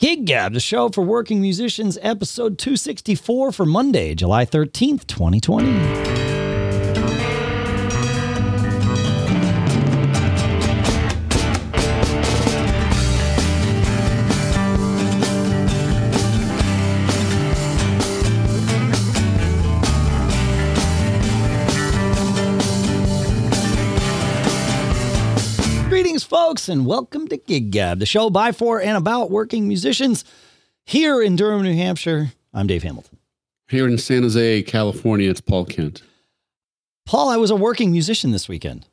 Gig Gab, the show for working musicians, episode 264 for Monday, July 13th, 2020. Folks, and welcome to Gig Gab, the show by, for, and about working musicians here in Durham, New Hampshire. I'm Dave Hamilton. Here in San Jose, California, it's Paul Kent. Paul, I was a working musician this weekend.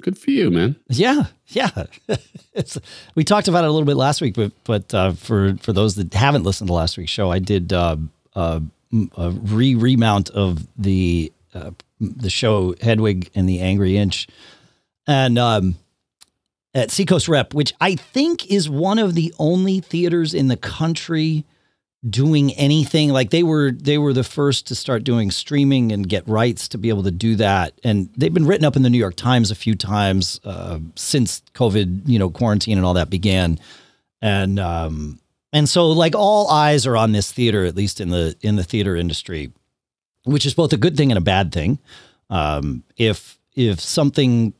Good for you, man. Yeah, yeah. It's- we talked about it a little bit last week, but but uh, for for those that haven't listened to last week's show, I did uh, uh, a re remount of the uh, the show Hedwig and the Angry Inch, and um, at Seacoast Rep, which I think is one of the only theaters in the country doing anything. Like they were they were the first to start doing streaming and get rights to be able to do that. And they've been written up in the new york times a few times uh, since covid you know quarantine and all that began. And um and so like all eyes are on this theater at least in the in the theater industry which is both a good thing and a bad thing. Um if if something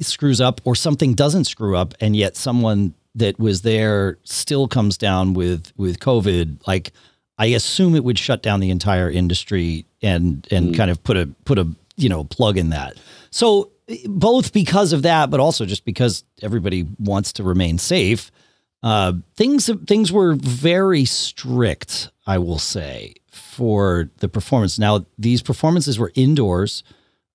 screws up or something doesn't screw up and yet someone that was there still comes down with with covid like i assume it would shut down the entire industry and and kind of put a put a you know plug in that. So both because of that but also just because everybody wants to remain safe uh, things things were very strict i will say for the performance. Now these performances were indoors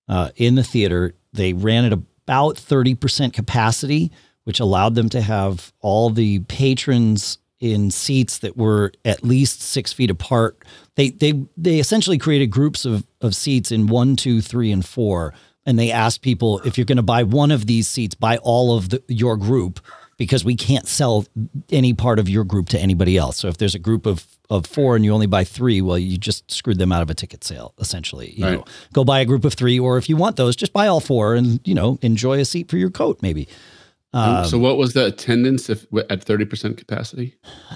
uh, in the theater. They ran at about 30% capacity, which allowed them to have all the patrons in seats that were at least six feet apart. They they they essentially created groups of of seats in one, two, three, and four. And they asked people if you're going to buy one of these seats, buy all of the, your group because we can't sell any part of your group to anybody else. So if there's a group of of four and you only buy three, well, you just screwed them out of a ticket sale, essentially. You know, Right. go buy a group of three, or if you want those, just buy all four and you know enjoy a seat for your coat, maybe. Um, so, what was the attendance if, at 30% capacity?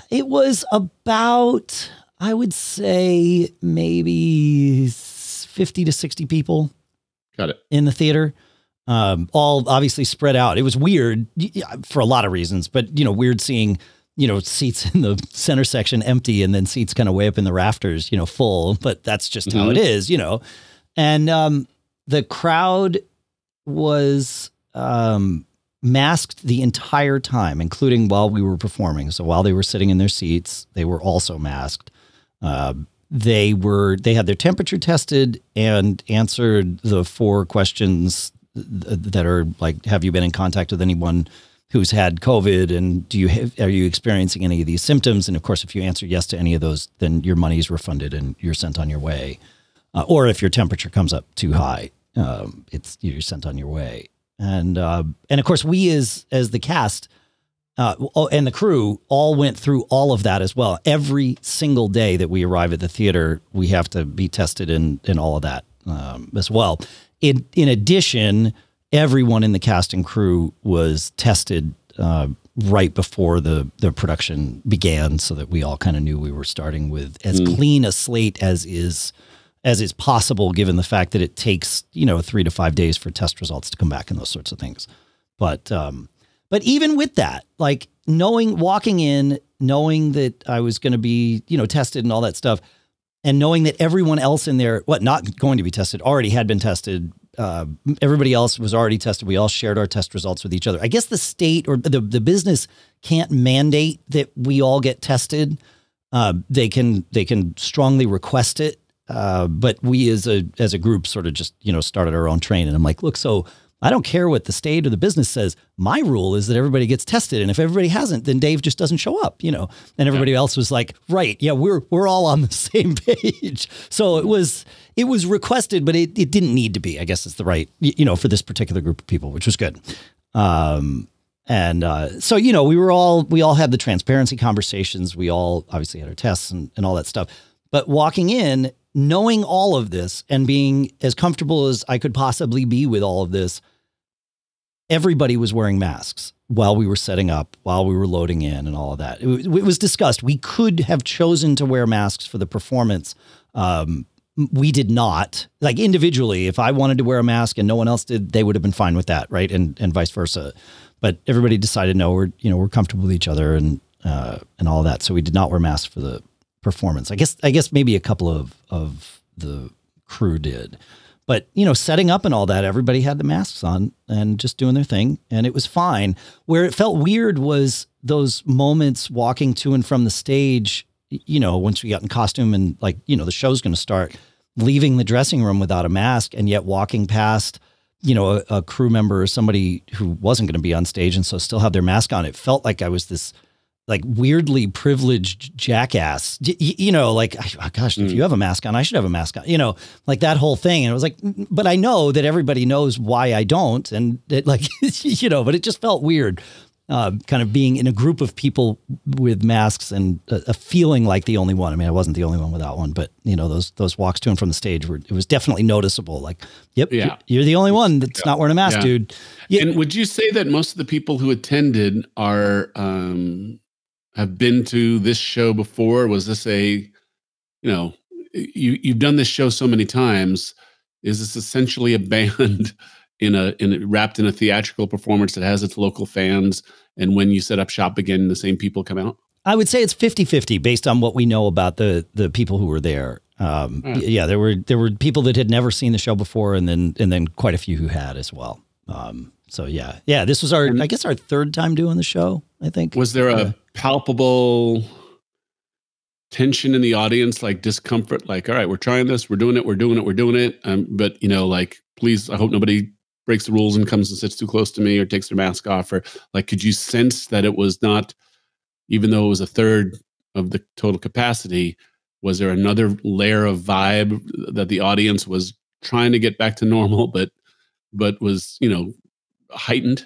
It was about, I would say, maybe fifty to sixty people Got it. in the theater. Um, all obviously spread out. It was weird for a lot of reasons, but you know, weird seeing you know seats in the center section empty and then seats kind of way up in the rafters, you know, full. But that's just how Mhm. it is, you know. And um, the crowd was um, masked the entire time, including while we were performing. So while they were sitting in their seats, they were also masked. Uh, they were they had their temperature tested and answered the four questions th- that are like have you been in contact with anyone who's had covid and do you have, are you experiencing any of these symptoms and of course if you answer yes to any of those then your money is refunded and you're sent on your way uh, or if your temperature comes up too high um, it's you're sent on your way and uh, and of course we as as the cast uh, and the crew all went through all of that as well. Every single day that we arrive at the theater, we have to be tested and and all of that um, as well. In in addition, everyone in the cast and crew was tested uh, right before the the production began, so that we all kind of knew we were starting with as clean a slate as is as is possible, given the fact that it takes you know three to five days for test results to come back and those sorts of things. But um, but even with that, like knowing, walking in, knowing that I was going to be, you know, tested and all that stuff, and knowing that everyone else in there, what, not going to be tested, already had been tested. Uh, everybody else was already tested. We all shared our test results with each other. I guess the state or the, the business can't mandate that we all get tested. Uh, they can they can strongly request it, uh, but we as a as a group sort of just you know started our own train. And I'm like, look, so I don't care what the state or the business says. My rule is that everybody gets tested, and if everybody hasn't, then Dave just doesn't show up, you know. And everybody else was like, right, yeah, we're we're all on the same page. So it was it was requested, but it, it didn't need to be. I guess it's the right, you know, for this particular group of people, which was good. Um, and uh, so you know, we were all we all had the transparency conversations. We all obviously had our tests and, and all that stuff. But walking in, knowing all of this and being as comfortable as I could possibly be with all of this, everybody was wearing masks while we were setting up, while we were loading in, and all of that. It, was- it was discussed. We could have chosen to wear masks for the performance. Um, we did not. Like individually, if I wanted to wear a mask and no one else did, they would have been fine with that, right? And and vice versa. But everybody decided no, we're you know we're comfortable with each other and uh, and all that. So we did not wear masks for the performance. I guess I guess maybe a couple of of the crew did. But you know, setting up and all that, everybody had the masks on and just doing their thing, and it was fine. Where it felt weird was those moments walking to and from the stage. You know, once we got in costume and like you know the show's going to start, leaving the dressing room without a mask and yet walking past you know a, a crew member or somebody who wasn't going to be on stage and so still have their mask on. It felt like I was this like weirdly privileged jackass. Y- y- You know, like oh, gosh, if Mm. you have a mask on, I should have a mask on. You know, like that whole thing. And it was like, "Mm, but I know that everybody knows why I don't, and it like you know, but it just felt weird. Uh, kind of being in a group of people with masks and a, a feeling like the only one. I mean, I wasn't the only one without one, but you know, those those walks to and from the stage were it was definitely noticeable. Like, yep, Yeah. you're, the only one that's not wearing a mask, Yeah. dude. Yeah. And would you say that most of the people who attended are um, have been to this show before? Was this a, you know, you you've done this show so many times? Is this essentially a band in a in wrapped in a theatrical performance that has its local fans? And when you set up shop again, the same people come out. I would say it's 50-50 based on what we know about the the people who were there. Um, Hmm. Yeah, there were there were people that had never seen the show before, and then and then quite a few who had as well. Um, so yeah, yeah, this was our And- I guess our third time doing the show. I think Was there a Yeah. palpable tension in the audience, like discomfort? Like, all right, we're trying this, we're doing it, we're doing it, we're doing it. Um, but you know, like, please, I hope nobody breaks the rules and comes and sits too close to me or takes their mask off. Or like, could you sense that it was not, even though it was a third of the total capacity, was there another layer of vibe that the audience was trying to get back to normal, but but was you know heightened?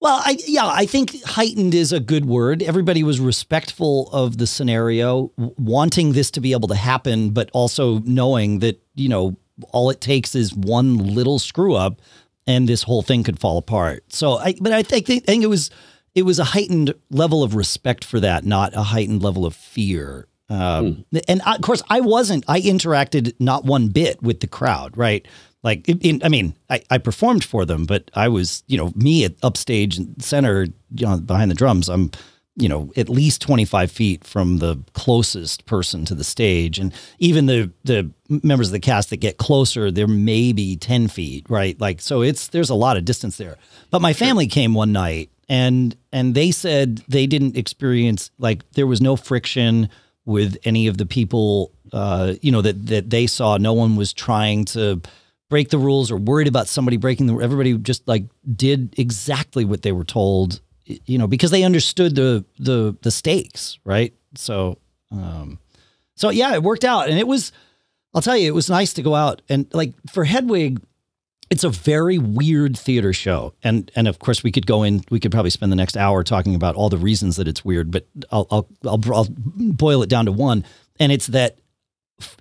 Well, I yeah, I think heightened is a good word. Everybody was respectful of the scenario, wanting this to be able to happen, but also knowing that you know all it takes is one little screw up, and this whole thing could fall apart. So, I but I think I think it was it was a heightened level of respect for that, not a heightened level of fear. Um, And I, of course, I wasn't. I interacted not one bit with the crowd, right? Like, in, in- I mean, I, I performed for them, but I was, you know, me at upstage and center, you know, behind the drums. I'm, you know, at least 25 feet from the closest person to the stage, and even the the members of the cast that get closer, they're maybe 10 feet, right? Like, so it's there's a lot of distance there. But my family came one night, and and they said they didn't experience like there was no friction with any of the people, uh, you know, that that they saw. No one was trying to break the rules or worried about somebody breaking the. Everybody just like did exactly what they were told, you know, because they understood the the the stakes, right? So, um, so yeah, it worked out, and it was. I'll tell you, it was nice to go out and like for Hedwig. It's a very weird theater show, and and of course we could go in. We could probably spend the next hour talking about all the reasons that it's weird, but I'll I'll I'll, I'll boil it down to one, and it's that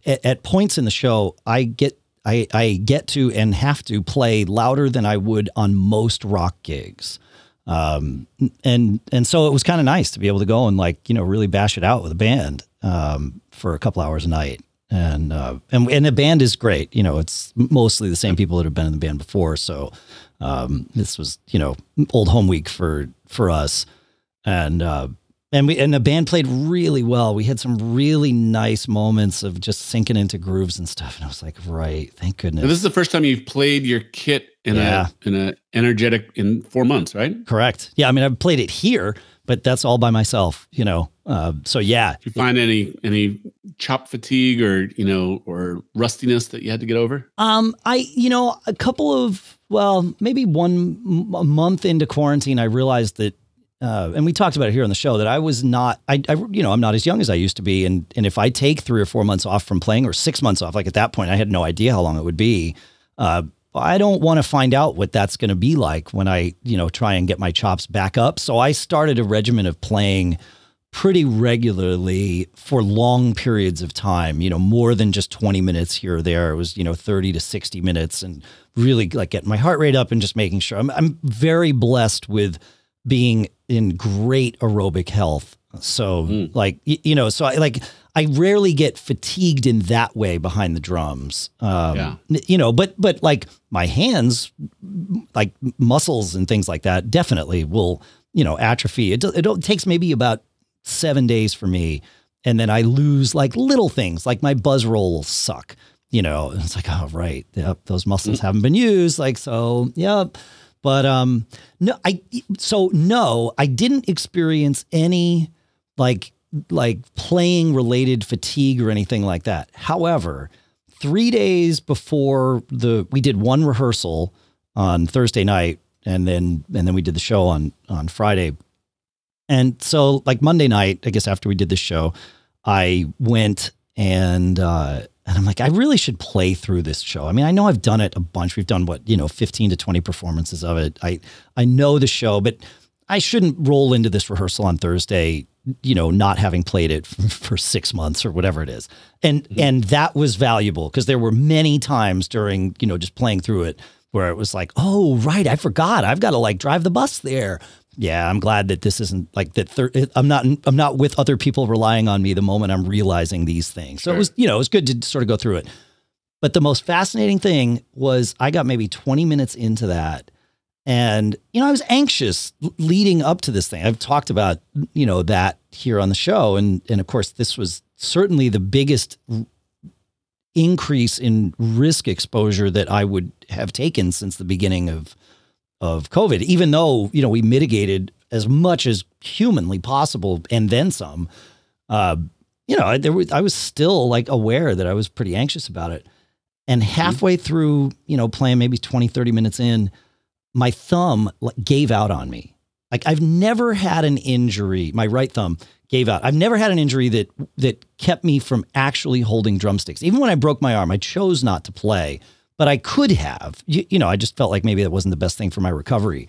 at, at points in the show, I get I, I get to and have to play louder than I would on most rock gigs. Um, and and so it was kind of nice to be able to go and like you know really bash it out with a band um, for a couple hours a night. And uh, and and the band is great. You know, it's mostly the same people that have been in the band before. So um, this was you know old home week for for us. And uh, and we and the band played really well. We had some really nice moments of just sinking into grooves and stuff. And I was like, right, thank goodness. And this is the first time you've played your kit in Yeah. a in a energetic in four months, right? Correct. Yeah, I mean, I've played it here, but that's all by myself. You know. Uh, so yeah, Did you find any any chop fatigue or you know or rustiness that you had to get over? Um, I, you know, a couple of, well, maybe one month into quarantine, I realized that, uh, and we talked about it here on the show that I was not, I, I, you know, I'm not as young as I used to be, and and if I take three or four months off from playing or six months off, like at that point, I had no idea how long it would be. Uh, I don't want to find out what that's going to be like when I, you know, try and get my chops back up. So I started a regimen of playing pretty regularly for long periods of time, you know, more than just 20 minutes here or there. It was, you know, 30 to 60 minutes and really like getting my heart rate up and just making sure I'm, I'm very blessed with being in great aerobic health. So Mm. like, you know, so I like, I rarely get fatigued in that way behind the drums. Um, Yeah. you know, but, but like my hands, like muscles and things like that definitely will, you know, atrophy. It, it, it takes maybe about seven days for me. And then I lose like little things, like my buzz roll will suck. You know, And it's like, oh right, yep, those muscles haven't been used. Like so, yep. But um, no, I so no, I didn't experience any like like playing related fatigue or anything like that. However, three days before the we did one rehearsal on Thursday night, and then and then we did the show on on Friday. And so, like Monday night, I guess after we did the show, I went and uh, and I'm like, I really should play through this show. I mean, I know I've done it a bunch. We've done what you know, 15 to 20 performances of it. I I know the show, but I shouldn't roll into this rehearsal on Thursday, you know, not having played it for, for six months or whatever it is. And mm-hmm. and that was valuable because there were many times during you know just playing through it where it was like, oh right, I forgot, I've got to like drive the bus there. Yeah, I'm glad that this isn't like that. Thir- I'm not. I'm not with other people relying on me the moment I'm realizing these things. So it was, you know, it was good to sort of go through it. But the most fascinating thing was I got maybe 20 minutes into that, and you know I was anxious l- leading up to this thing. I've talked about you know that here on the show, and and of course this was certainly the biggest increase in risk exposure that I would have taken since the beginning of of COVID. Even though you know we mitigated as much as humanly possible and then some. Uh, you know, there was, I was still like aware that I was pretty anxious about it. And halfway through, you know, playing maybe 20, 30 minutes in, my thumb like, gave out on me. Like I've never had an injury. My right thumb gave out. I've never had an injury that that kept me from actually holding drumsticks. Even when I broke my arm, I chose not to play, but I could have. You, you know, I just felt like maybe that wasn't the best thing for my recovery.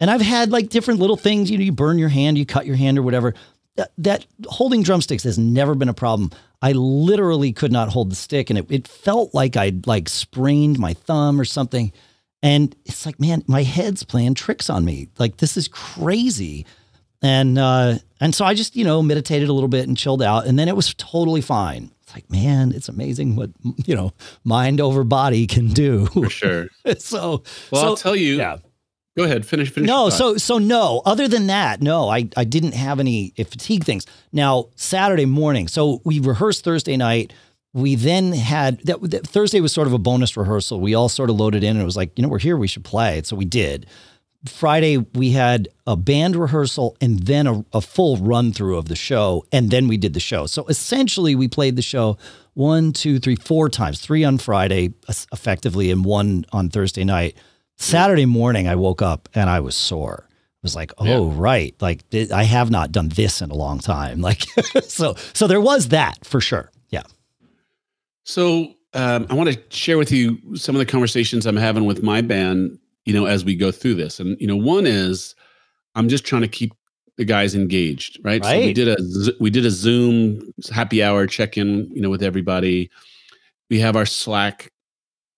And I've had like different little things. You know, you burn your hand, you cut your hand, or whatever. That, that holding drumsticks has never been a problem. I literally could not hold the stick, and it, it felt like I'd like sprained my thumb or something. And it's like, man, my head's playing tricks on me. Like this is crazy. And uh, and so I just you know meditated a little bit and chilled out, and then it was totally fine. It's like, man, it's amazing what you know mind over body can do. For sure. so Well, so, I'll tell you. yeah. Go ahead. Finish. Finish. No, so so no. Other than that, no, I I didn't have any fatigue things. Now Saturday morning, so we rehearsed Thursday night. We then had that, that Thursday was sort of a bonus rehearsal. We all sort of loaded in, and it was like, you know, we're here, we should play. So we did. Friday we had a band rehearsal and then a, a full run through of the show, and then we did the show. So essentially, we played the show one, two, three, four times. Three on Friday, effectively, and one on Thursday night. Saturday morning, I woke up and I was sore. I was like, oh right, like I have not done this in a long time. Like, so so there was that for sure. Yeah. So um, I want to share with you some of the conversations I'm having with my band, you know, as we go through this. And you know, one is I'm just trying to keep the guys engaged, right? So we did a we did a Zoom happy hour check in, you know, with everybody. We have our Slack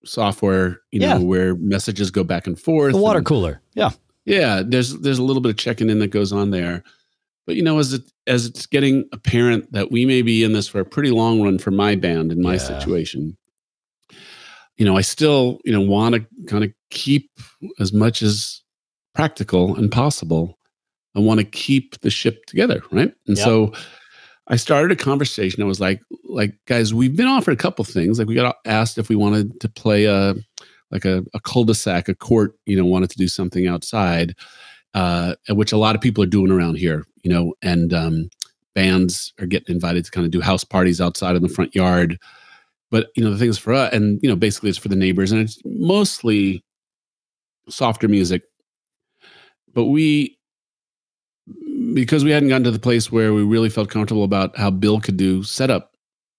software, you know, where messages go back and forth. The water and- cooler. Yeah. yeah there's there's a little bit of checking in that goes on there but you know as it as it's getting apparent that we may be in this for a pretty long run for my band and my Yeah. situation you know i still you know want to kind of keep as much as practical and possible i want to keep the ship together right and Yep. so i started a conversation i was like like guys we've been offered a couple things like we got asked if we wanted to play a like a, a cul-de-sac, a court, you know, wanted to do something outside, uh, which a lot of people are doing around here, you know, and um, bands are getting invited to kind of do house parties outside in the front yard. But you know, the things for us, and you know, basically it's for the neighbors, and it's mostly softer music. But we, because we hadn't gotten to the place where we really felt comfortable about how Bill could do setup,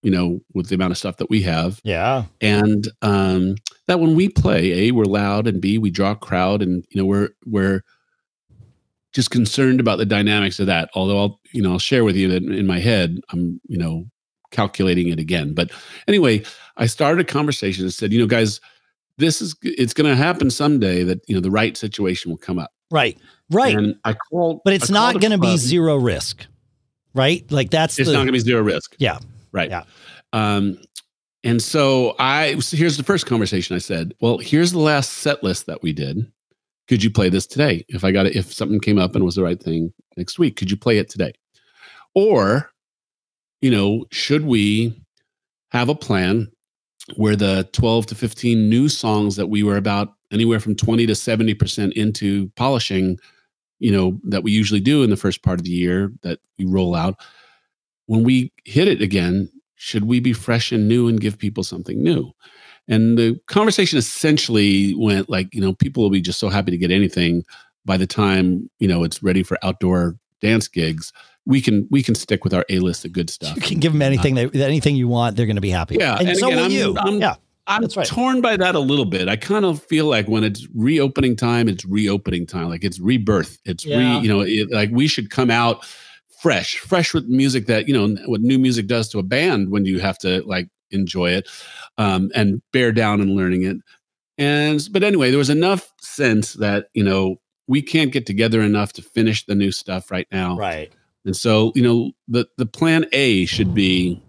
you know, with the amount of stuff that we have, Yeah. and um, that when we play, a we're loud, and b we draw a crowd, and you know we're we're just concerned about the dynamics of that. Although I'll you know I'll share with you that in my head I'm you know calculating it again. But anyway, I started a conversation and said, you know, guys, this is it's going to happen someday that you know the right situation will come up. Right. Right. And I called, but it's not going to be zero risk. Right? Like that's It's the not going to be zero risk. Yeah. Right. Yeah. Um, and so I so here's the first conversation. I said, "Well, here's the last set list that we did. Could you play this today? If I got it, if something came up and was the right thing next week, could you play it today? Or, you know, should we have a plan where the 12 to 15 new songs that we were about anywhere from 20 to 70% into polishing, you know, that we usually do in the first part of the year that we roll out, when we hit it again, should we be fresh and new and give people something new? And the conversation essentially went like, you know, people will be just so happy to get anything by the time, you know, it's ready for outdoor dance gigs. We can we can stick with our A list of good stuff. you can give them anything they anything you want, they're going to be happy. Yeah, And, and so again, will I'm- you. I'm- yeah. I'm right. torn by that a little bit. I kind of feel like when it's reopening time, it's reopening time. Like it's rebirth. It's Yeah. re, you know, it, like we should come out fresh, fresh with music that, you know, what new music does to a band when you have to like enjoy it um, and bear down and learning it. And, but anyway, there was enough sense that, you know, we can't get together enough to finish the new stuff right now. Right. And so, you know, the the plan A should be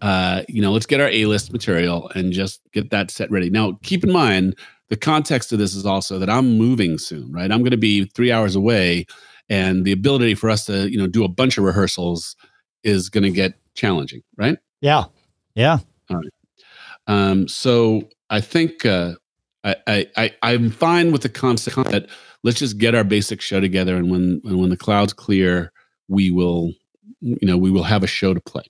uh, you know, let's get our A-list material and just get that set ready. Now, keep in mind the context of this is also that I'm moving soon, right? I'm going to be 3 hours away and the ability for us to, you know, do a bunch of rehearsals is going to get challenging, right? Yeah. Yeah. Um, so I think uh, I, I, I I'm fine with the concept that let's just get our basic show together, and when and when the clouds clear, we will, you know, we will have a show to play.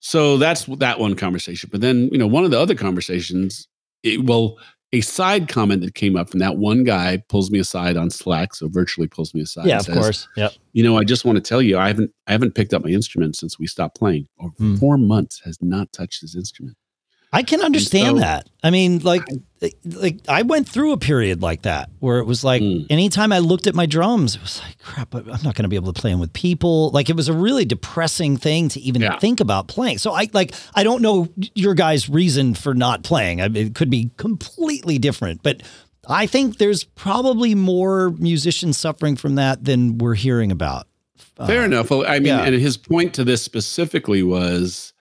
So that's that one conversation. But then you know, one of the other conversations, it, well, a side comment that came up from that one guy pulls me aside on Slack, so virtually pulls me aside. Yeah, of says, course. Yep. You know, I just want to tell you, I haven't I haven't picked up my instrument since we stopped playing. Over Hmm. four months has not touched his instrument. I can understand so- that. I mean, like, like I went through a period like that where it was like Mm. anytime I looked at my drums, it was like, crap, I'm not going to be able to play them with people. Like, it was a really depressing thing to even Yeah. think about playing. So I like, I don't know your guys' reason for not playing. I mean, it could be completely different, but I think there's probably more musicians suffering from that than we're hearing about. Fair Uh, enough. Well, I mean, yeah. and his point to this specifically was,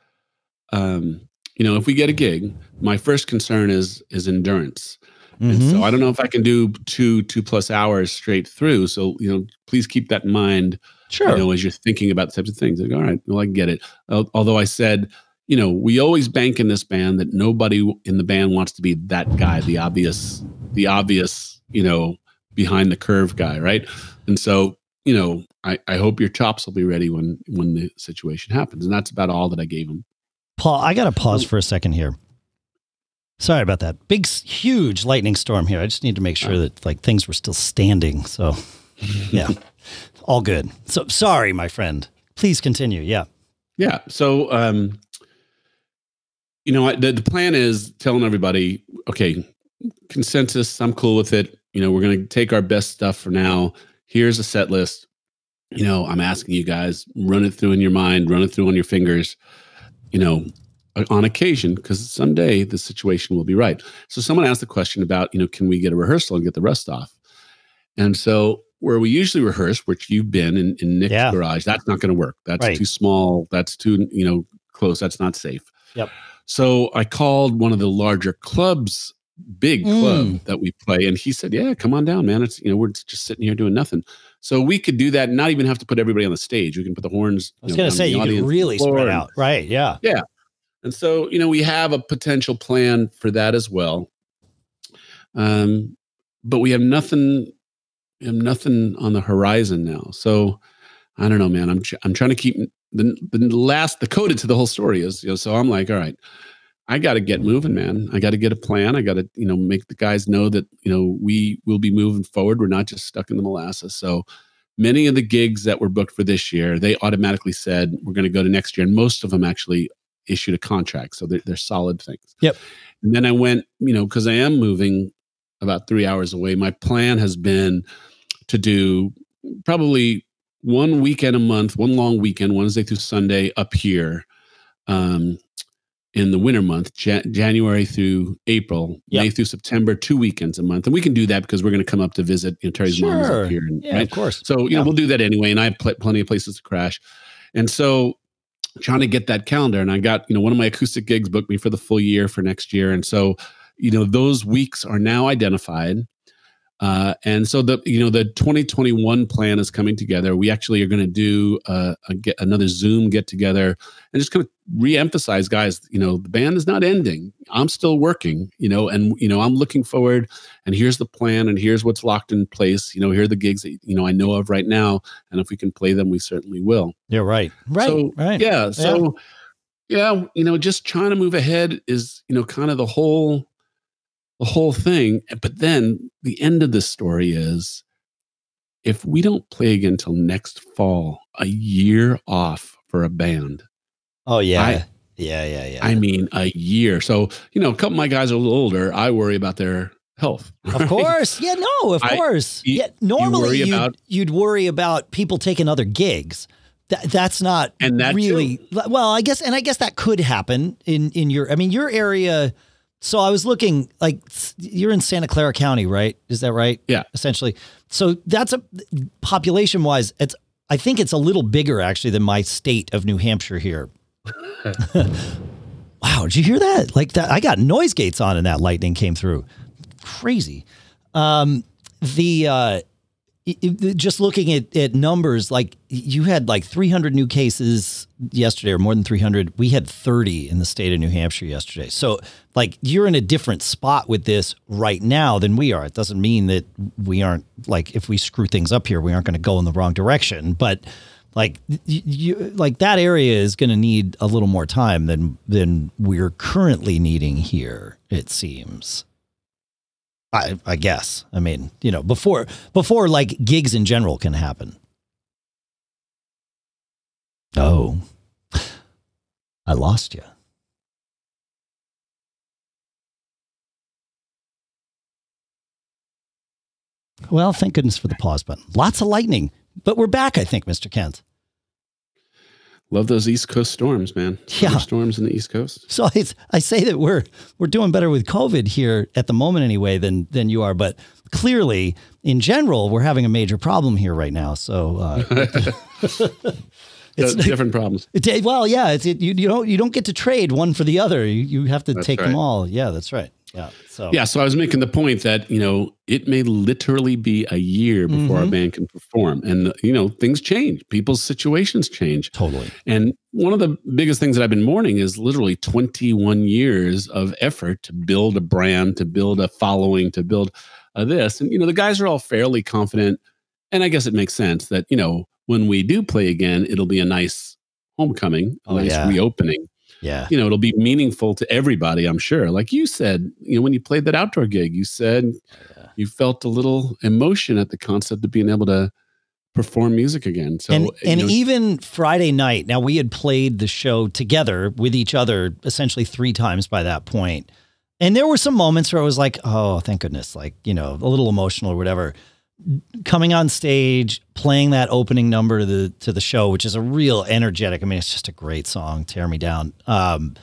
um, you know, if we get a gig, my first concern is is endurance. And mhm. so I don't know if I can do two two plus hours straight through. So you know, please keep that in mind. sure. You know, as you're thinking about the types of things. Like, all right, well, I get it. Al- Although I said, you know, we always bank in this band that nobody in the band wants to be that guy, the obvious, the obvious, you know, behind the curve guy, right? And so, you know, I, I hope your chops will be ready when when the situation happens. And that's about all that I gave him. Paul, I got to pause for a second here. Sorry about that. Big, huge lightning storm here. I just need to make sure that like things were still standing. So, yeah, all good. So sorry, my friend. Please continue. Yeah. Yeah. So, um, you know, the, the plan is telling everybody, okay, consensus, I'm cool with it. You know, we're going to take our best stuff for now. Here's a set list. You know, I'm asking you guys, run it through in your mind, run it through on your fingers, you know, on occasion, because someday the situation will be right. So someone asked the question about, you know, can we get a rehearsal and get the rust off? And so where we usually rehearse, which you've been in, in Nick's Yeah. garage, that's not going to work. That's Right. too small. That's too, you know, close. That's not safe. Yep. So I called one of the larger clubs, big club Mm. that we play, and he said, "Yeah, come on down, man. It's you know we're just sitting here doing nothing." So we could do that, and not even have to put everybody on the stage. We can put the horns. I was going to say you audience, really spread and- out. Right. Yeah. Yeah. And so, you know, we have a potential plan for that as well. Um, but we have nothing, we have nothing on the horizon now. So I don't know, man. I'm I'm trying to keep the the last the coda to the whole story is, you know. So I'm like, all right, I got to get moving, man. I got to get a plan. I got to, you know, make the guys know that you know we will be moving forward. We're not just stuck in the molasses. So many of the gigs that were booked for this year, they automatically said we're going to go to next year, and most of them actually issued a contract. So they're, they're solid things. Yep. And then I went, you know, because I am moving about three hours away. My plan has been to do probably one weekend a month, one long weekend, Wednesday through Sunday up here. Um, in the winter month, Jan- January through April, Yep. May through September, two weekends a month, and we can do that because we're going to come up to visit. You know, Terry's Sure. up here, and, Yeah, right? of course. So you Yeah. know we'll do that anyway, and I have pl- plenty of places to crash, and so trying to get that calendar, and I got you know one of my acoustic gigs booked me for the full year for next year, and so you know those weeks are now identified. Uh, and so the you know the 2021 plan is coming together. We actually are going to do uh, a get another Zoom get together and just kind of re-emphasize, guys. You know the band is not ending. I'm still working. You know, and you know I'm looking forward. And here's the plan, and here's what's locked in place. You know, here are the gigs that you know I know of right now, and if we can play them, we certainly will. Yeah, right. Right. So, right. Yeah. So, yeah. you know, just trying to move ahead is, you know, kind of the whole, the whole thing. But then the end of this story is if we don't play again until next fall, a year off for a band, Oh yeah. I- yeah, yeah, yeah. I mean, a year. So, you know, a couple of my guys are a little older. I worry about their health. Of course. Yeah, no, of I- course. you- yeah, normally you'd, about- you'd worry about people taking other gigs. That, that's not And that really well, I guess and I guess that could happen in in your I mean your area so I was looking like you're in Santa Clara County, right? Is that right? Yeah. Essentially. So that's a population wise it's I think it's a little bigger actually than my state of New Hampshire here. wow, did you hear that? Like that I got noise gates on and that lightning came through. Crazy. Um the uh just looking at, at numbers, like you had like 300 new cases yesterday, or more than 300. We had 30 in the state of New Hampshire yesterday. So, like, you're in a different spot with this right now than we are. It doesn't mean that we aren't, like, if we screw things up here, we aren't going to go in the wrong direction. But, like, you, like that area is going to need a little more time than than we're currently needing here. It seems. I, I guess. I mean, you know, before before like gigs in general can happen. Oh, I lost you. Well, thank goodness for the pause button. Lots of lightning, but we're back. I think, Mr. Kent. Love those East Coast storms, man. Yeah. Storms in the East Coast. So I, I say that we're we're doing better with COVID here at the moment anyway than than you are, but clearly in general we're having a major problem here right now. So uh, it's different problems. it, well, yeah, it's it, you, you don't you don't get to trade one for the other. You you have to That's take them all. Yeah, that's right. Yeah. So Yeah, so I was making the point that you know it may literally be a year before our Mhm. band can perform, and you know things change, people's situations change, totally. and one of the biggest things that I've been mourning is literally 21 years of effort to build a brand, to build a following, to build uh, this, and you know the guys are all fairly confident, and I guess it makes sense that you know when we do play again, it'll be a nice homecoming, a Oh, nice yeah. reopening Yeah. you know it'll be meaningful to everybody i'm sure like you said you know when you played that outdoor gig you said oh, Yeah. you felt a little emotion at the concept of being able to perform music again so and and know, even Friday night. Now we had played the show together with each other essentially three times by that. And there were some moments where I was like, "Oh, thank goodness!" Like you know, a little emotional or whatever. Coming on stage, playing that opening number to the to the show, which is a real energetic. I mean, it's just a great song. Tear me down. Um,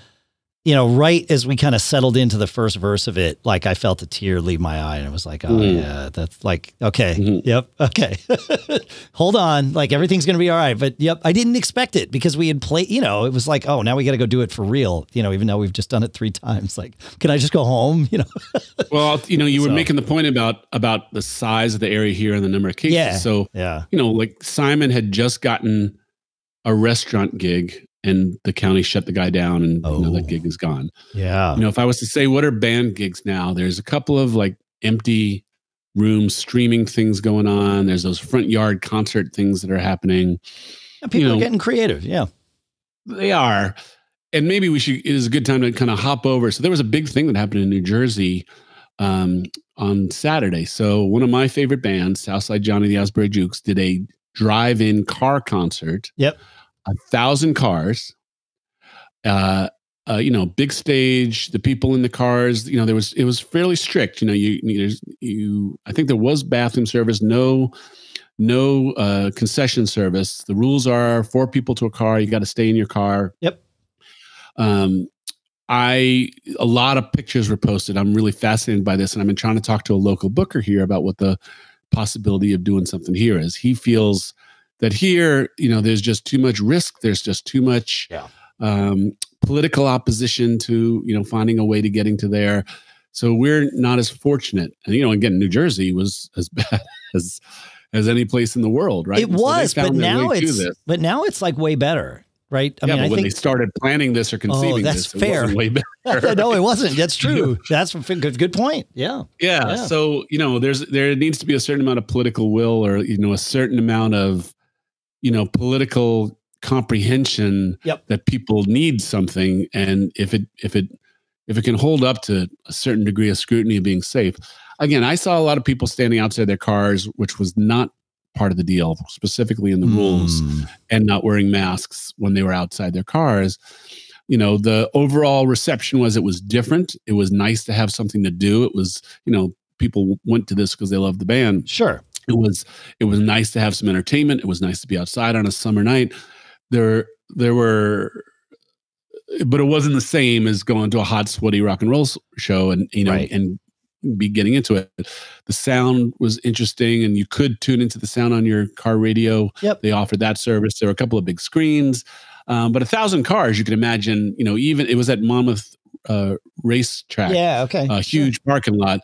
you know, right as we kind of settled into the first verse of it, like I felt a tear leave my eye, and it was like, oh Mm. yeah, that's like okay, Mhm. yep, okay, hold on, like everything's gonna be all right. But yep, I didn't expect it because we had played. You know, it was like, oh, now we got to go do it for real. You know, even though we've just done it three times, like, can I just go home? You know, well you know you were So- making the point about about the size of the area here and the number of cases Yeah. so yeah, you know like simon had just gotten a restaurant gig and the county shut the guy down and you know Oh. that gig is gone. Yeah, you know if i was to say what are band gigs now there's a couple of like empty room streaming things going on. There's those front yard concert things that are happening. People you are getting creative. Yeah, they are. And maybe we should it is a good time to kind of hop over. So there was a big thing that happened in new jersey um, on saturday. So one of my favorite bands southside johnny the asbury jukes did a drive-in car concert. Yep. A thousand cars uh uh, you know, big stage, the people in the cars, you know, there was, it was fairly strict. You know, you, you, there's- you I think there was bathroom service, no, no uh, concession service. The rules are four people to a car. You got to stay in your car. Yep. Um, I a lot of pictures were posted. I'm really fascinated by this, and I've been trying to talk to a local booker here about what the possibility of doing something here is. He feels that here, you know, there's just too much risk. There's just too much Yeah. um, political opposition to you know finding a way to getting to there. So we're not as fortunate. And you know, again, New Jersey was as bad as as any place in the world, right? It And so was, but now it's but now it's like way better, right? I yeah, mean, but I when think they started planning this or conceiving that's this, it fair. wasn't way better. no, it wasn't. That's true. That's a good good point. Yeah. Yeah, Yeah. So you know, there's there needs to be a certain amount of political will, or you know, a certain amount of you know political comprehension Yep. that people need something, and if it if it if it can hold up to a certain degree of scrutiny of being safe. Again, I saw a lot of people standing outside their cars, which was not part of the deal, specifically in the rules Mm. and not wearing masks when they were outside their cars. You know, the overall reception was it was different. It was nice to have something to do. It was, you know, people went to this because they love the band. Sure. It was it was nice to have some entertainment. It was nice to be outside on a summer night. There there were but it wasn't the same as going to a hot sweaty rock and roll show and you know Right. and be getting into it. The sound was interesting and you could tune into the sound on your car radio. Yep. They offered that service. There were a couple of big screens. Um, but a thousand cars, you can imagine, you know, even it was at Monmouth uh, racetrack, Yeah. Okay. a huge parking lot.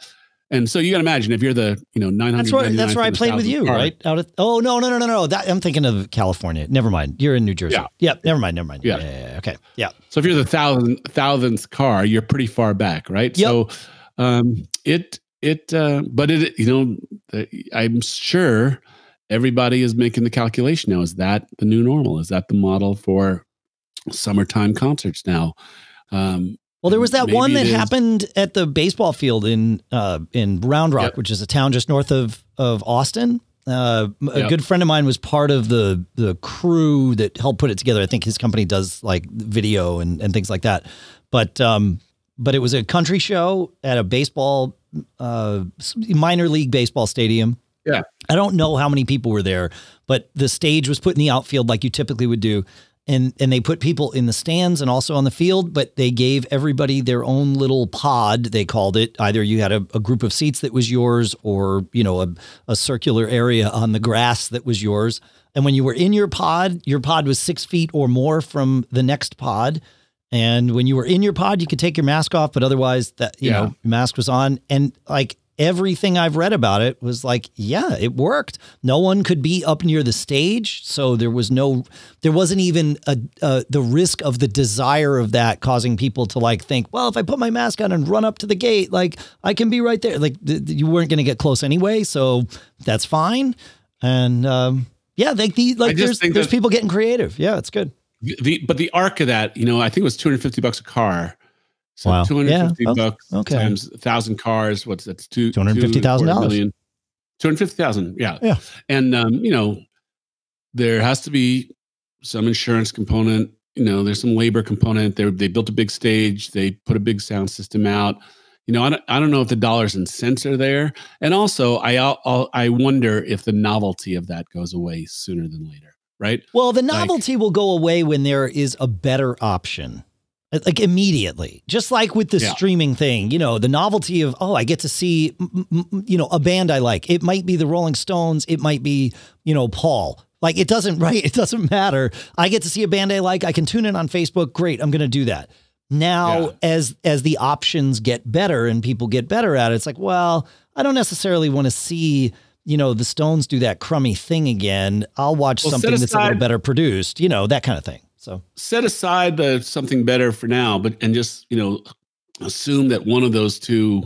And so you can imagine if you're the, you know, 900. That's where that's where I played with you, right? Out at oh no no no no no. That, I'm thinking of California. Never mind. You're in New Jersey. Yeah. Yep. Never mind. Never mind. Yeah. Yeah. yeah, yeah, Okay. Yeah. So if you're the thousand thousandth car, you're pretty far back, right? Yep. So um, it it uh, but it you know I'm sure everybody is making the calculation now. Is that the new normal? Is that the model for summertime concerts now? Um, Well, there was that Maybe one that happened at the baseball field in uh, in Round Rock, Yep. which is a town just north of of Austin. Uh, a Yep. good friend of mine was part of the the crew that helped put it together. I think his company does like video and, and things like that. But um, but it was a country show at a baseball uh, minor league baseball stadium. Yeah. I don't know how many people were there, but the stage was put in the outfield like you typically would do. And and they put people in the stands and also on the field, but they gave everybody their own little pod, they called it. Either you had a, a group of seats that was yours or, you know, a, a circular area on the grass that was yours. And when you were in your pod, your pod was six feet or more from the next pod. And when you were in your pod, you could take your mask off, but otherwise that you Yeah. know, mask was on. And like everything I've read about it was like, yeah, it worked. No one could be up near the stage, so there was no, there wasn't even a, uh, the risk of the desire of that causing people to like think, well, if I put my mask on and run up to the gate, like I can be right there. Like you weren't going to get close anyway, so that's fine. And um, yeah, like the like there's there's people getting creative. Yeah, it's good. the but the arc of that, you know, I think it was 250 bucks a car. So Wow. 250 Yeah. Bucks okay. times thousand cars. What's that's two $250,000. 250,000. Yeah. Yeah. And um, you know, there has to be some insurance component. You know, there's some labor component. They they built a big stage. They put a big sound system out. You know, I don't, I don't know if the dollars and cents are there. And also, I I'll, I wonder if the novelty of that goes away sooner than later. Right. Well, the novelty will go away when there is a better option. Like immediately, just like with the Yeah. streaming thing, you know, the novelty of, oh, I get to see, you know, a band I like. It might be the Rolling Stones. It might be, you know, Paul. Like it doesn't, right? It doesn't matter. I get to see a band I like. I can tune in on Facebook. Great. I'm going to do that. Now, Yeah. as as the options get better and people get better at it, it's like, well, I don't necessarily want to see, you know, the Stones do that crummy thing again. I'll watch Well, something that's a little better produced, you know, that kind of thing. So set aside the something better for now, but and just you know assume that one of those two,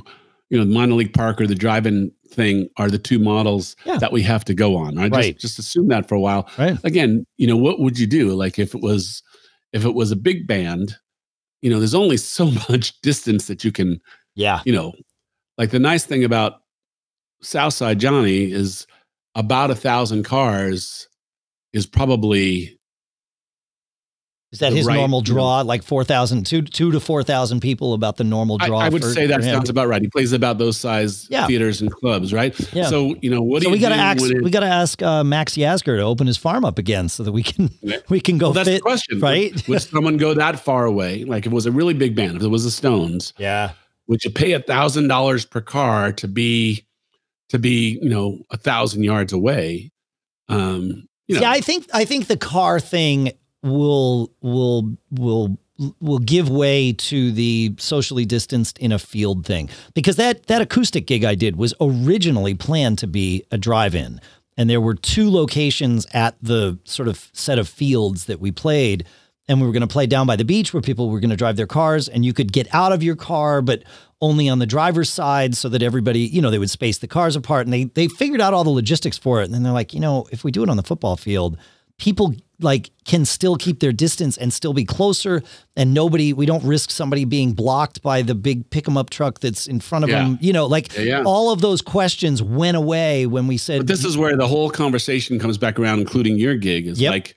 you know, the minor league park or the drive-in thing are the two models Yeah. that we have to go on. Right? Right. Just, just assume that for a while. right. Again, you know, what would you do? Like if it was if it was a big band, you know, there's only so much distance that you can, Yeah. you know, like the nice thing about Southside Johnny is about a thousand cars is probably Is that the his right, normal you know- draw? Like 4,000, two, two to 4,000 people about the normal draw? I would for- say that sounds about right. He plays about those size Yeah. theaters and clubs, right? Yeah. So you know what so do we you got to do ask. it- We got to ask uh, Max Yasgur to open his farm up again, so that we can Yeah. we can go well, that's the question, right? Would, would someone go that far away? Like if it was a really big band, if it was the Stones, Yeah, would you pay a thousand dollars per car to be to be you know a thousand yards away? Um, you know, yeah. I think I think the car thing will will will will give way to the socially distanced in a field thing. Because that that acoustic gig I did was originally planned to be a drive-in. And there were two locations at the sort of set of fields that we played. And we were going to play down by the beach where people were going to drive their cars. And you could get out of your car but only on the driver's side so that everybody you know they would space the cars apart. And they they figured out all the logistics for it. And then they're like you know if we do it on the football field people like can still keep their distance and still be closer and nobody we don't risk somebody being blocked by the big pick pick 'em up truck that's in front of Yeah. them you know like Yeah, yeah. all of those questions went away when we said But this is where the whole conversation comes back around, including your gig. Is Yep. like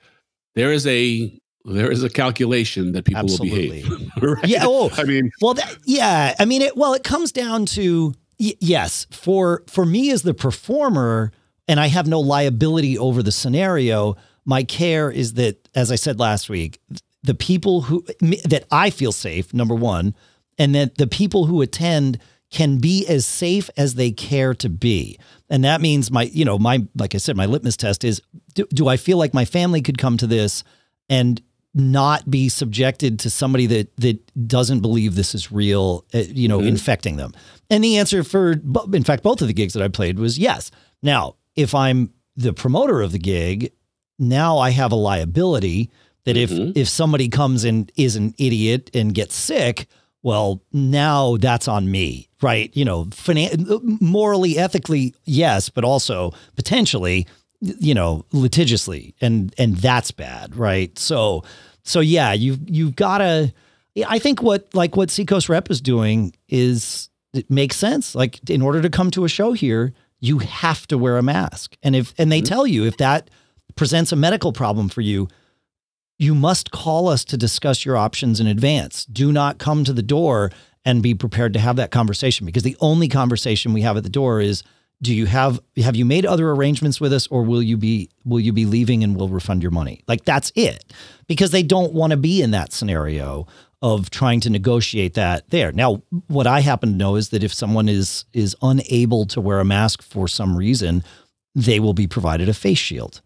there is a there is a calculation that people Absolutely. will behave. right? Yeah, oh. I mean, Well, that, yeah. I mean, it. Well, it comes down to y- yes. For for me as the performer, and I have no liability over the scenario. My care is that, as I said last week, the people who that I feel safe. Number one, and that the people who attend can be as safe as they care to be. And that means my, you know, my, like I said, my litmus test is do, do I feel like my family could come to this and not be subjected to somebody that that doesn't believe this is real, uh, you know, infecting them? And the answer for, in fact, both of the gigs that I played was yes. Now, if I'm the promoter of the gig, now I have a liability that if mm-hmm. if somebody comes and is an idiot and gets sick, well, now that's on me, right? You know, finan- morally, ethically, yes, but also potentially, you know, litigiously, and and that's bad, right? So, so yeah, you you've got to. I think what like what Seacoast Rep is doing is it makes sense. Like in order to come to a show here, you have to wear a mask, and if and they mm-hmm. tell you if that presents a medical problem for you, you must call us to discuss your options in advance. Do not come to the door and be prepared to have that conversation because the only conversation we have at the door is do you have have you made other arrangements with us or will you be will you be leaving and we'll refund your money? Like that's it. Because they don't want to be in that scenario of trying to negotiate that there. Now, what I happen to know is that if someone is is unable to wear a mask for some reason, they will be provided a face shield.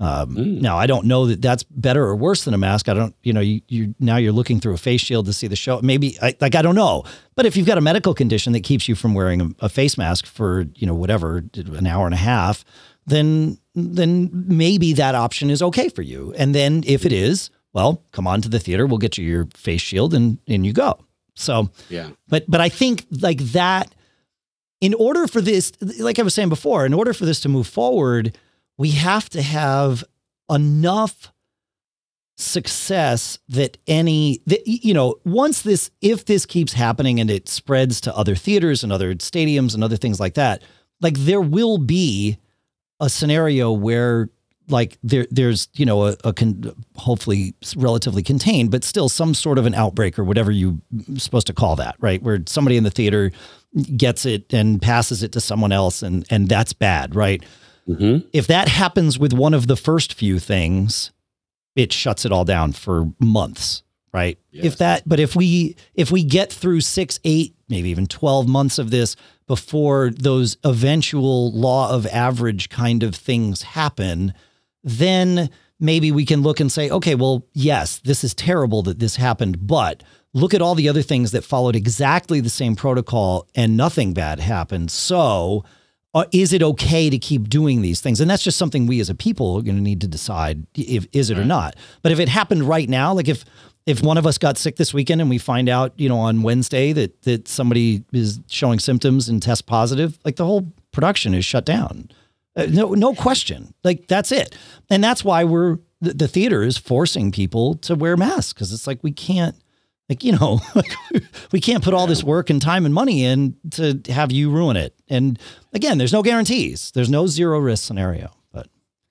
Um, Mm. Now, I don't know that that's better or worse than a mask. I don't, you know, you, you now you're looking through a face shield to see the show. Maybe, I, like, I don't know. But if you've got a medical condition that keeps you from wearing a, a face mask for, you know, whatever, an hour and a half, then then maybe that option is okay for you. And then if it is, well, come on to the theater. We'll get you your face shield and and you go. So yeah. but but I think like that in order for this like I was saying before, in order for this to move forward, we have to have enough success that any that you know once this if this keeps happening and it spreads to other theaters and other stadiums and other things like that like there will be a scenario where like there there's you know a, a con, hopefully relatively contained but still some sort of an outbreak or whatever you're mm, supposed to call that right? Where somebody in the theater gets it and passes it to someone else and and that's bad right Mhm. if that happens with one of the first few things it shuts it all down for months right Yes. if that but if we if we get through 6 8 maybe even 12 months of this before those eventual law of average kind of things happen then maybe we can look and say okay well yes this is terrible that this happened but look at all the other things that followed exactly the same protocol and nothing bad happened so uh, is it okay to keep doing these things? And that's just something we as a people are going to need to decide if is it or not. But if it happened right now, like if if one of us got sick this weekend and we find out, you know, on Wednesday that that somebody is showing symptoms and test positive, like the whole production is shut down. Uh, no, no question. Like that's it, and that's why we're the, the theater is forcing people to wear masks because it's like we can't like you know like we can't put all this work and time and money in to have you ruin it and again there's no guarantees there's no zero risk scenario but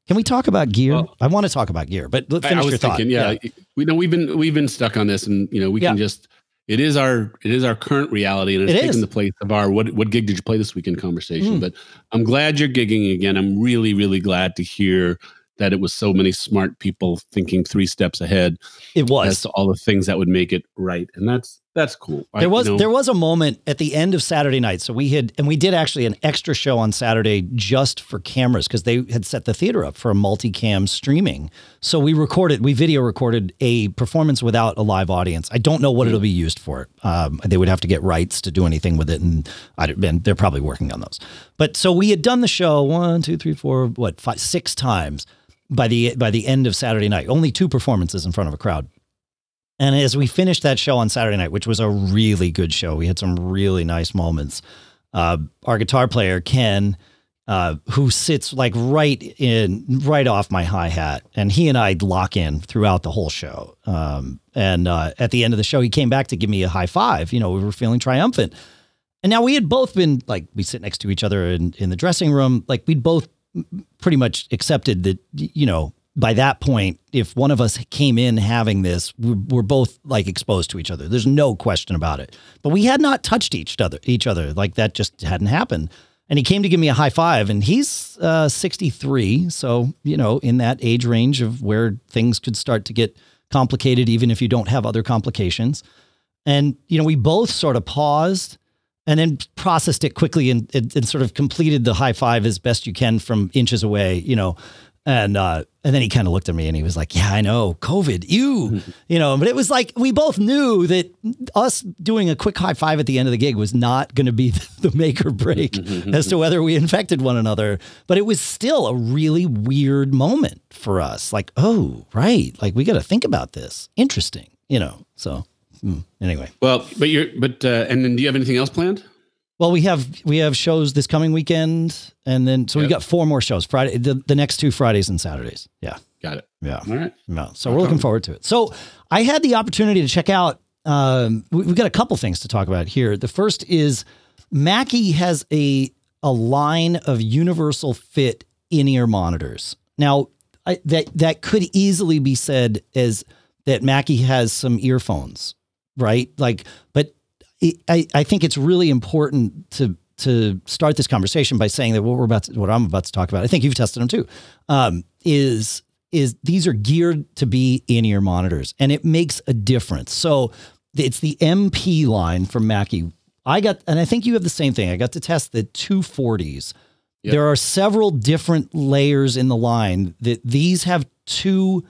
Can we talk about gear? Well, I want to talk about gear, but let's finish I, I your thinking, thought. Yeah, yeah, we know we've been we've been stuck on this, and you know we yeah. can just it is our it is our current reality, and it's it taken is. the place of our what what gig did you play this weekend conversation. Mm. But I'm glad you're gigging again. I'm really really glad to hear that it was so many smart people thinking three steps ahead. It was as all the things that would make it right, and that's that's cool. There I, was you know, there was a moment at the end of Saturday night. So we had and we did actually an extra show on Saturday just for cameras because they had set the theater up for a multicam streaming. So we recorded, we video recorded a performance without a live audience. I don't know what it'll be used for. Um, they would have to get rights to do anything with it, and I and they're probably working on those. But so we had done the show one, two, three, four, what, five, six times by the by the end of Saturday night. Only two performances in front of a crowd. And as we finished that show on Saturday night, which was a really good show, we had some really nice moments. Uh, our guitar player Ken, uh, who sits like right in right off my hi hat, and he and I lock in throughout the whole show. Um, and uh, at the end of the show, he came back to give me a high five. You know, we were feeling triumphant. And now we had both been like we sit next to each other in, in the dressing room, like we'd both pretty much accepted that you know by that point if one of us came in having this we're, both like exposed to each other. There's no question about it. But we had not touched each other each other. Like that just hadn't happened. And he came to give me a high five and he's uh, 63 so you know in that age range of where things could start to get complicated even if you don't have other complications. And you know we both sort of paused and then processed it quickly and, and, and, sort of completed the high five as best you can from inches away, you know. And uh, and then he kind of looked at me and he was like, "Yeah, I know, COVID, you, you know." But it was like we both knew that us doing a quick high five at the end of the gig was not going to be the make or break as to whether we infected one another. But it was still a really weird moment for us. Like, oh, right, like we got to think about this. Interesting, you know. So Mm, anyway. Well, but you're but uh, and then do you have anything else planned? Well, we have we have shows this coming weekend, and then so yep. we got four more shows. Friday, the, the next two Fridays and Saturdays. Yeah, got it. Yeah, all right. Yeah. So we're looking forward to it. So I had the opportunity to check out. Um, we, have got a couple things to talk about here. The first is Mackie has a a line of universal fit in ear monitors. Now I, that that could easily be said as that Mackie has some earphones right? Like, but it, I, I think it's really important to to start this conversation by saying that what we're about to, what I'm about to talk about, I think you've tested them too, um, is is these are geared to be in ear monitors, and it makes a difference. So it's the MP line from Mackie. I got, and I think you have the same thing. I got to test the 240s. Yep. There are several different layers in the line that these have two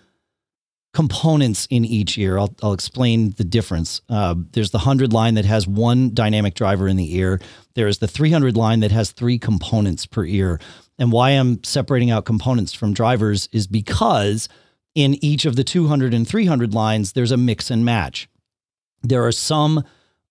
components in each ear. I'll, I'll explain the difference. Uh, there's the 100 line that has one dynamic driver in the ear. There is the 300 line that has three components per ear. And why I'm separating out components from drivers is because in each of the 200 and 300 lines, there's a mix and match. There are some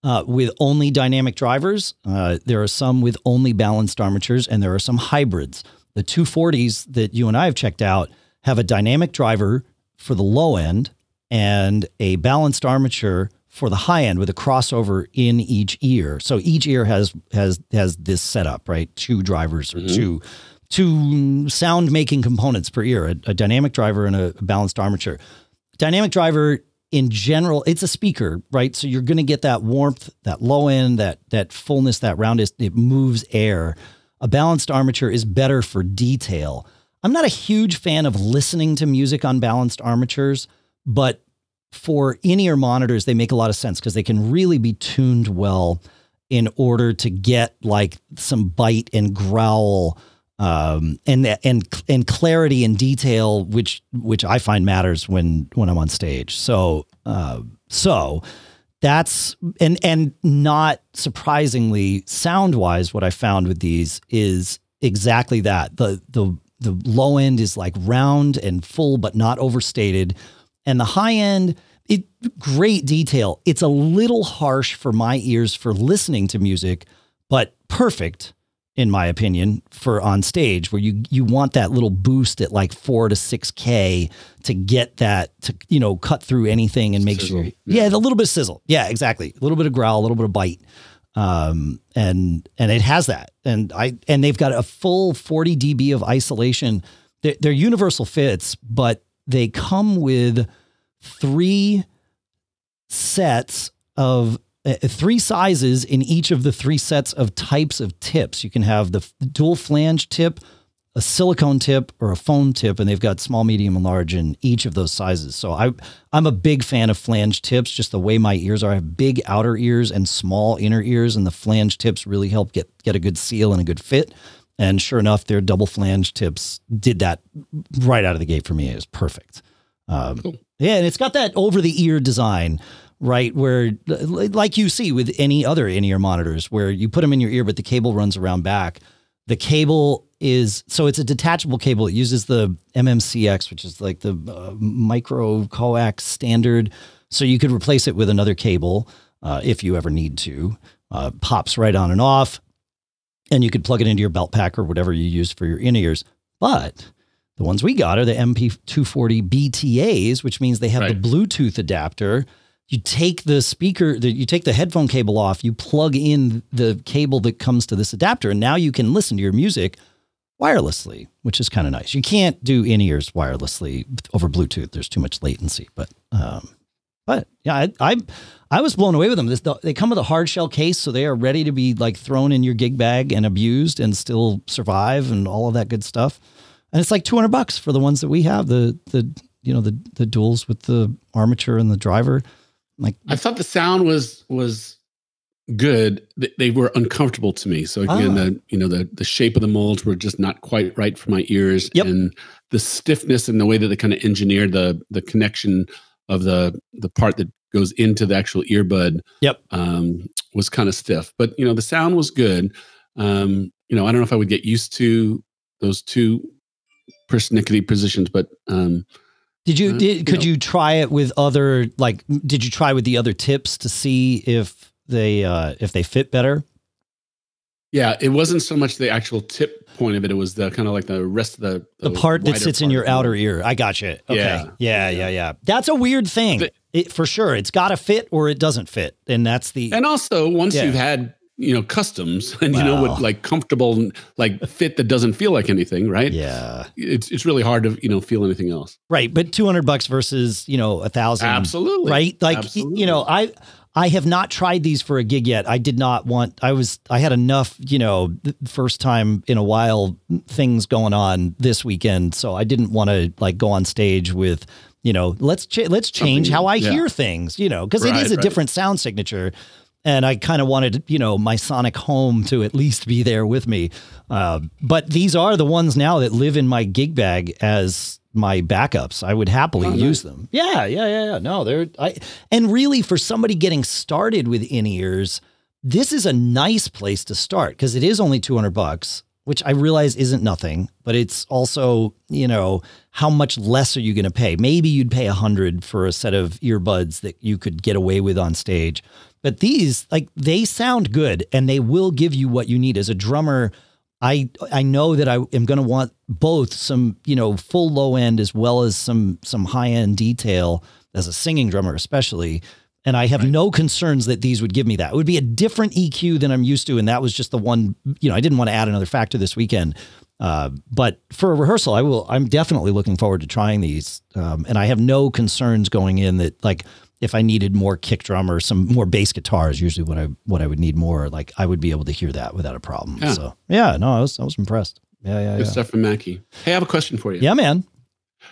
uh, with only dynamic drivers, uh, there are some with only balanced armatures, and there are some hybrids. The 240s that you and I have checked out have a dynamic driver for the low end and a balanced armature for the high end with a crossover in each ear. So each ear has has has this setup, right? Two drivers or mm-hmm. two two sound making components per ear, a, a dynamic driver and a balanced armature. Dynamic driver in general, it's a speaker, right? So you're going to get that warmth, that low end, that that fullness, that roundness. It moves air. A balanced armature is better for detail. I'm not a huge fan of listening to music on balanced armatures, but for in ear monitors, they make a lot of sense because they can really be tuned well in order to get like some bite and growl um, and and and clarity and detail, which which I find matters when when I'm on stage. So uh, so that's and and not surprisingly, sound wise, what I found with these is exactly that the the the low end is like round and full, but not overstated. And the high end, it great detail. It's a little harsh for my ears for listening to music, but perfect in my opinion for on stage where you you want that little boost at like 4 to 6k to get that to you know cut through anything and make sizzle. sure yeah. yeah a little bit of sizzle yeah exactly a little bit of growl a little bit of bite um, and and it has that, and I and they've got a full 40 dB of isolation they're, they're universal fits, but they come with three sets of uh, three sizes in each of the three sets of types of tips. You can have the dual flange tip, a silicone tip, or a foam tip, and they've got small, medium, and large in each of those sizes. So I, I'm a big fan of flange tips, just the way my ears are. I have big outer ears and small inner ears, and the flange tips really help get get a good seal and a good fit. And sure enough, their double flange tips did that right out of the gate for me. It was perfect. Um, cool. Yeah, and it's got that over the ear design right? Where, like you see with any other in ear monitors, where you put them in your ear, but the cable runs around back. The cable is so it's a detachable cable. It uses the MMCX, which is like the uh, micro coax standard. So you could replace it with another cable uh, if you ever need to. Uh, pops right on and off, and you could plug it into your belt pack or whatever you use for your in ears. But the ones we got are the MP240 BTAs, which means they have right. the Bluetooth adapter you take the speaker, the, you take the headphone cable off, you plug in the cable that comes to this adapter, and now you can listen to your music wirelessly, which is kind of nice. You can't do in ears wirelessly over Bluetooth. There's too much latency, but um, but yeah, I, I, I was blown away with them. This, they come with a hard shell case, so they are ready to be like thrown in your gig bag and abused and still survive and all of that good stuff. And it's like 200 bucks for the ones that we have. The the you know the the duals with the armature and the driver. Like I thought the sound was was good. They were uncomfortable to me. So again, ah. the you know the the shape of the molds were just not quite right for my ears, yep. and the stiffness and the way that they kind of engineered the the connection of the the part that goes into the actual earbud. Yep, um, was kind of stiff, but you know the sound was good. Um, you know, I don't know if I would get used to those two persnickety positions, but um, did you, did, could you, know. you try it with other, like, did you try with the other tips to see if they, uh, if they fit better? Yeah, it wasn't so much the actual tip point of it. It was the kind of like the rest of the the, the part that sits in your outer ear. I got you. Okay. Yeah. Yeah. Yeah. Yeah. That's a weird thing. The, it, for sure. It's got to fit or it doesn't fit. And that's the. And also, once yeah. you've had you know customs and you know with like comfortable like fit that doesn't feel like anything right yeah it's it's really hard to you know feel anything else right but 200 bucks versus you know a thousand absolutely right like absolutely. you know i i have not tried these for a gig yet i did not want i was i had enough you know first time in a while things going on this weekend so i didn't want to like go on stage with you know let's ch- let's change how i yeah. hear things you know because right, it is a right. different sound signature and I kind of wanted, you know, my sonic home to at least be there with me. Uh, but these are the ones now that live in my gig bag as my backups. I would happily oh, use them. Yeah, yeah, yeah, yeah. No, they're I and really for somebody getting started with in ears, this is a nice place to start because it is only 200 bucks, which I realize isn't nothing, but it's also, you know, how much less are you going to pay? Maybe you'd pay a hundred for a set of earbuds that you could get away with on stage. But these, like, they sound good and they will give you what you need. As a drummer, I I know that I am going to want both some, you know, full low end as well as some some high end detail as a singing drummer, especially. And I have right. no concerns that these would give me that. It would be a different EQ than I'm used to, and that was just the one. You know, I didn't want to add another factor this weekend. Uh, but for a rehearsal, I will. I'm definitely looking forward to trying these, um, and I have no concerns going in that like if I needed more kick drum or some more bass guitar is usually what I what I would need more. Like I would be able to hear that without a problem. Yeah. So yeah, no, I was I was impressed. Yeah, yeah, Good yeah. stuff from Mackie. Hey, I have a question for you. Yeah, man.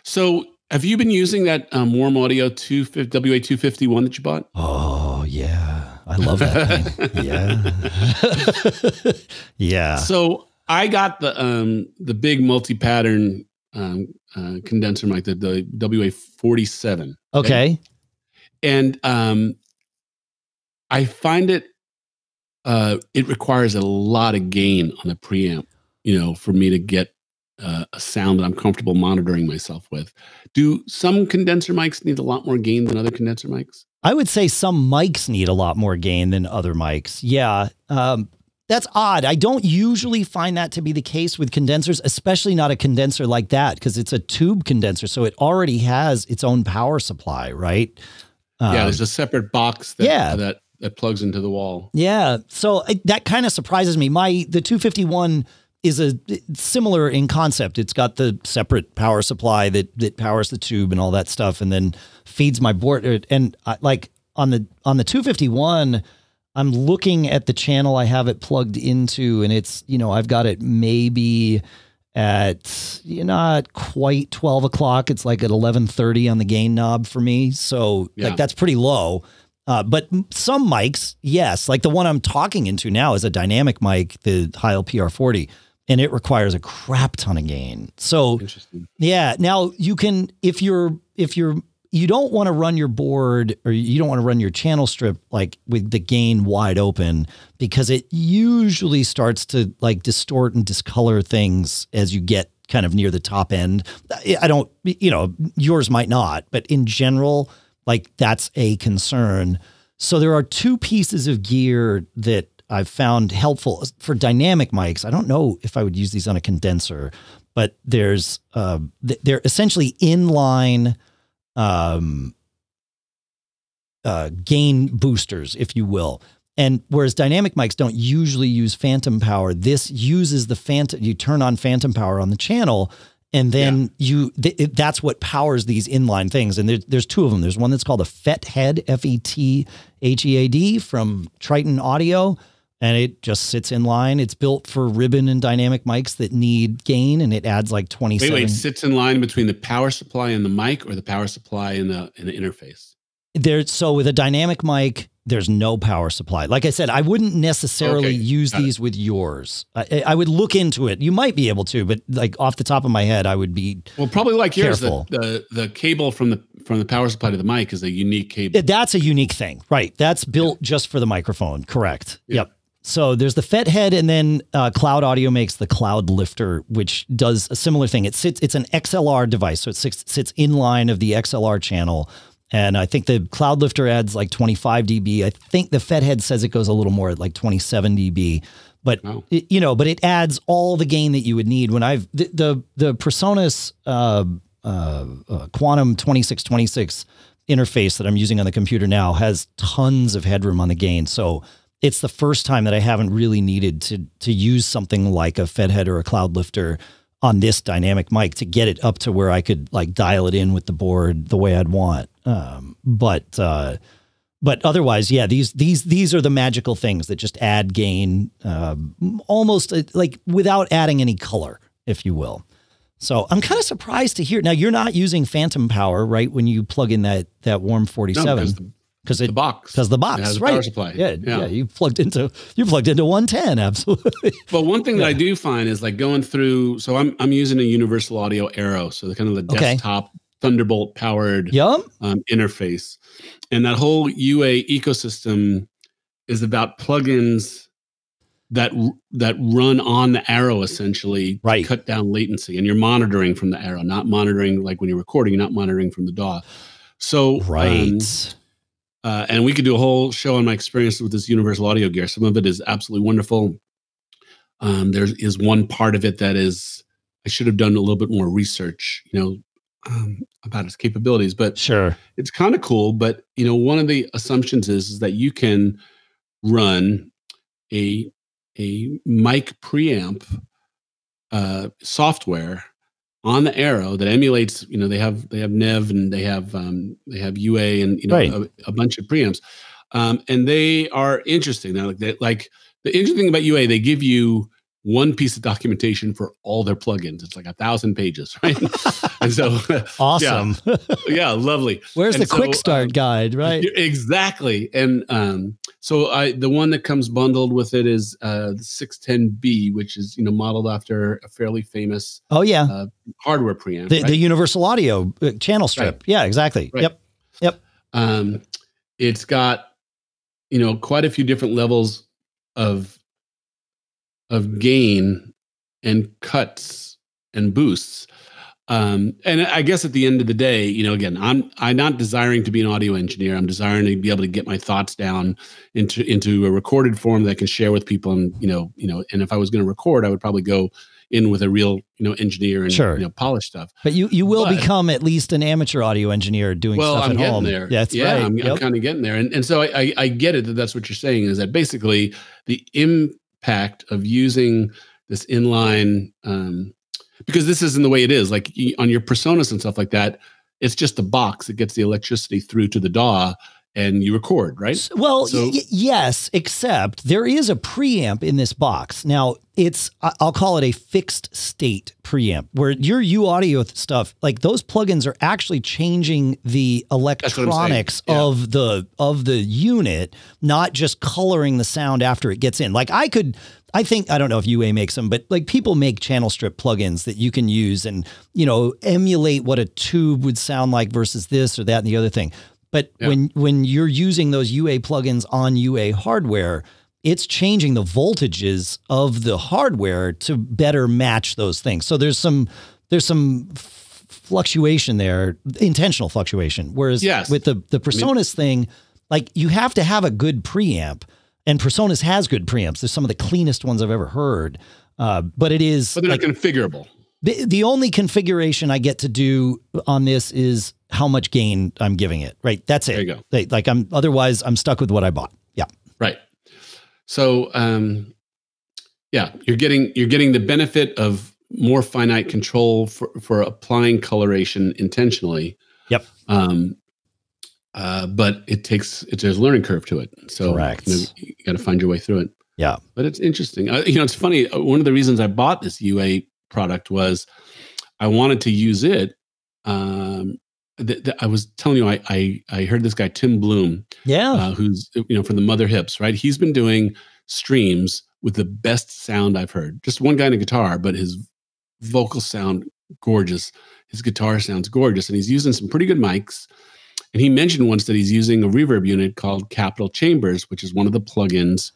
So have you been using that um, Warm Audio two WA two fifty one that you bought? Oh yeah, I love that thing. yeah, yeah. So I got the um the big multi pattern um, uh, condenser mic, the the WA forty seven. Okay. okay and um, I find it uh, it requires a lot of gain on the preamp, you know, for me to get uh, a sound that I'm comfortable monitoring myself with. Do some condenser mics need a lot more gain than other condenser mics? I would say some mics need a lot more gain than other mics. Yeah. Um, that's odd. I don't usually find that to be the case with condensers, especially not a condenser like that, because it's a tube condenser. So it already has its own power supply, right? Um, yeah, there's a separate box that, yeah. that that plugs into the wall. Yeah. So it, that kind of surprises me. My the 251 is a similar in concept. It's got the separate power supply that that powers the tube and all that stuff, and then feeds my board. And I, like on the on the 251, I'm looking at the channel I have it plugged into, and it's you know I've got it maybe at you know, not quite 12 o'clock. It's like at 11:30 on the gain knob for me. So Yeah. like that's pretty low. Uh, but some mics, yes, like the one I'm talking into now is a dynamic mic, the Heil PR40, and it requires a crap ton of gain. So yeah. Now you can if you're if you're you don't want to run your board or you don't want to run your channel strip like with the gain wide open because it usually starts to like distort and discolor things as you get kind of near the top end. I don't you know, yours might not, but in general, like that's a concern. So there are two pieces of gear that I've found helpful for dynamic mics. I don't know if I would use these on a condenser, but there's uh, they're essentially inline um, uh, gain boosters, if you will. And whereas dynamic mics don't usually use phantom power, this uses the phantom. You turn on phantom power on the channel, and then you th- it- that's what powers these inline things. And there, there's two of them. There's one that's called a FET Head, F E T H E A D, from Triton Audio, and it just sits in line. It's built for ribbon and dynamic mics that need gain, and it adds like Wait, 27. wait, sits in line between the power supply and the mic, or the power supply and the in the interface. There's so with a dynamic mic, there's no power supply. Like I said, I wouldn't necessarily Okay, use got it. these with yours. I, I would look into it. You might be able to, but like off the top of my head, I would be. Well, probably like yours, the, the the cable from the from the power supply to the mic is a unique cable. That's a unique thing, right? That's built just for the microphone. Correct. Yeah. Yep. So there's the FET head, and then uh, Cloud Audio makes the Cloudlifter, which does a similar thing. It sits. It's an XLR device, so it sits, sits in line of the XLR channel. And I think the Cloudlifter adds like 25 dB. I think the FET head says it goes a little more at like 27 dB. But Wow. it- you know, but it adds all the gain that you would need. When I've the the, the Presonus uh, uh, uh, Quantum 2626 interface that I'm using on the computer now has tons of headroom on the gain. So it's the first time that I haven't really needed to to use something like a FET head or a Cloudlifter on this dynamic mic to get it up to where I could like dial it in with the board the way I'd want. Um, but uh, but otherwise, yeah, these these these are the magical things that just add gain, um, almost uh, like without adding any color, if you will. So I'm kind of surprised to hear. Now you're not using phantom power, right? When you plug in that that warm 47, because the, because the box. because the box, has right? power supply. Yeah, yeah, Yeah. You plugged into you plugged into 110, absolutely. But one thing that I do find is like going through. So I'm I'm using a Universal Audio Arrow, so the kind of the Okay. desktop Thunderbolt powered Yum. um, interface, and that whole UA ecosystem is about plugins that that run on the Arrow essentially, Right. cut down latency, and you're monitoring from the Arrow, not monitoring like when you're recording, you're not monitoring from the DAW. So um, Right. Uh, and we could do a whole show on my experience with this universal audio gear. Some of it is absolutely wonderful. Um, there is one part of it that is I should have done a little bit more research, you know, um, about its capabilities. But sure. it's kind of cool. But you know, one of the assumptions is, is that you can run a a mic preamp uh, software on the Arrow that emulates. You know, they have they have Neve and they have um, they have UA and you know Right. a, a bunch of preamps, um, and they are interesting. Now, like they, like the interesting thing about UA, they give you one piece of documentation for all their plugins. It's like a thousand pages, right? and so, Awesome. yeah, lovely. Where's And the quick start um, guide, right? Exactly. And um, so I the one that comes bundled with it is uh the 610B, which is you know modeled after a fairly famous Oh yeah. uh, hardware preamp. the, right? the universal audio uh, channel strip. Yeah, exactly. Right. Yep. um, it's got you know quite a few different levels of of gain and cuts and boosts um, and i guess at the end of the day you know again i'm i'm not desiring to be an audio engineer i'm desiring to be able to get my thoughts down into into a recorded form that i can share with people and you know you know and if i was going to record i would probably go in with a real you know engineer and Sure. you know polish stuff But you you will But- become at least an amateur audio engineer doing well, stuff I'm at getting home. there. Yeah, that's yeah, right. I'm, I'm kind of getting there, and and so I, I I get it that that's what you're saying is that basically the impact of using this inline um, because this isn't the way it is. Like on your PreSonus and stuff like that, it's just a box that gets the electricity through to the DAW and you record, right? Well, so, yes, except there is a preamp in this box. Now, it's I'll call it a fixed state preamp where your U audio stuff, like those plugins are actually changing the electronics yeah. of the of the unit, not just coloring the sound after it gets in. Like I could I think I don't know if UA makes them, but like people make channel strip plugins that you can use and you know emulate what a tube would sound like versus this or that and the other thing. But yeah. when when you're using those UA plugins on UA hardware, it's changing the voltages of the hardware to better match those things. So there's some there's some fluctuation there, intentional fluctuation. Whereas yes. with the the PreSonus I mean, thing, like you have to have a good preamp, and PreSonus has good preamps. They're some of the cleanest ones I've ever heard. Uh, but it is, but they're like, not configurable. The, the only configuration I get to do on this is how much gain I'm giving it. Right. That's it. There you go. Like I'm otherwise I'm stuck with what I bought. Yeah. Right. So um yeah, you're getting you're getting the benefit of more finite control for, for applying coloration intentionally. Yep. Um uh, but it takes it, there's a learning curve to it. So Correct. you, know, you got to find your way through it. Yeah. But it's interesting. Uh, you know, it's funny. Uh, one of the reasons I bought this UA product was I wanted to use it um, th- th- I was telling you, I, I, I heard this guy Tim Bluhm, yeah, uh, who's you know from the Mother Hips, right? He's been doing streams with the best sound I've heard. Just one guy in a guitar, but his vocal sound gorgeous. His guitar sounds gorgeous, and he's using some pretty good mics. And he mentioned once that he's using a reverb unit called Capitol Chambers, which is one of the plugins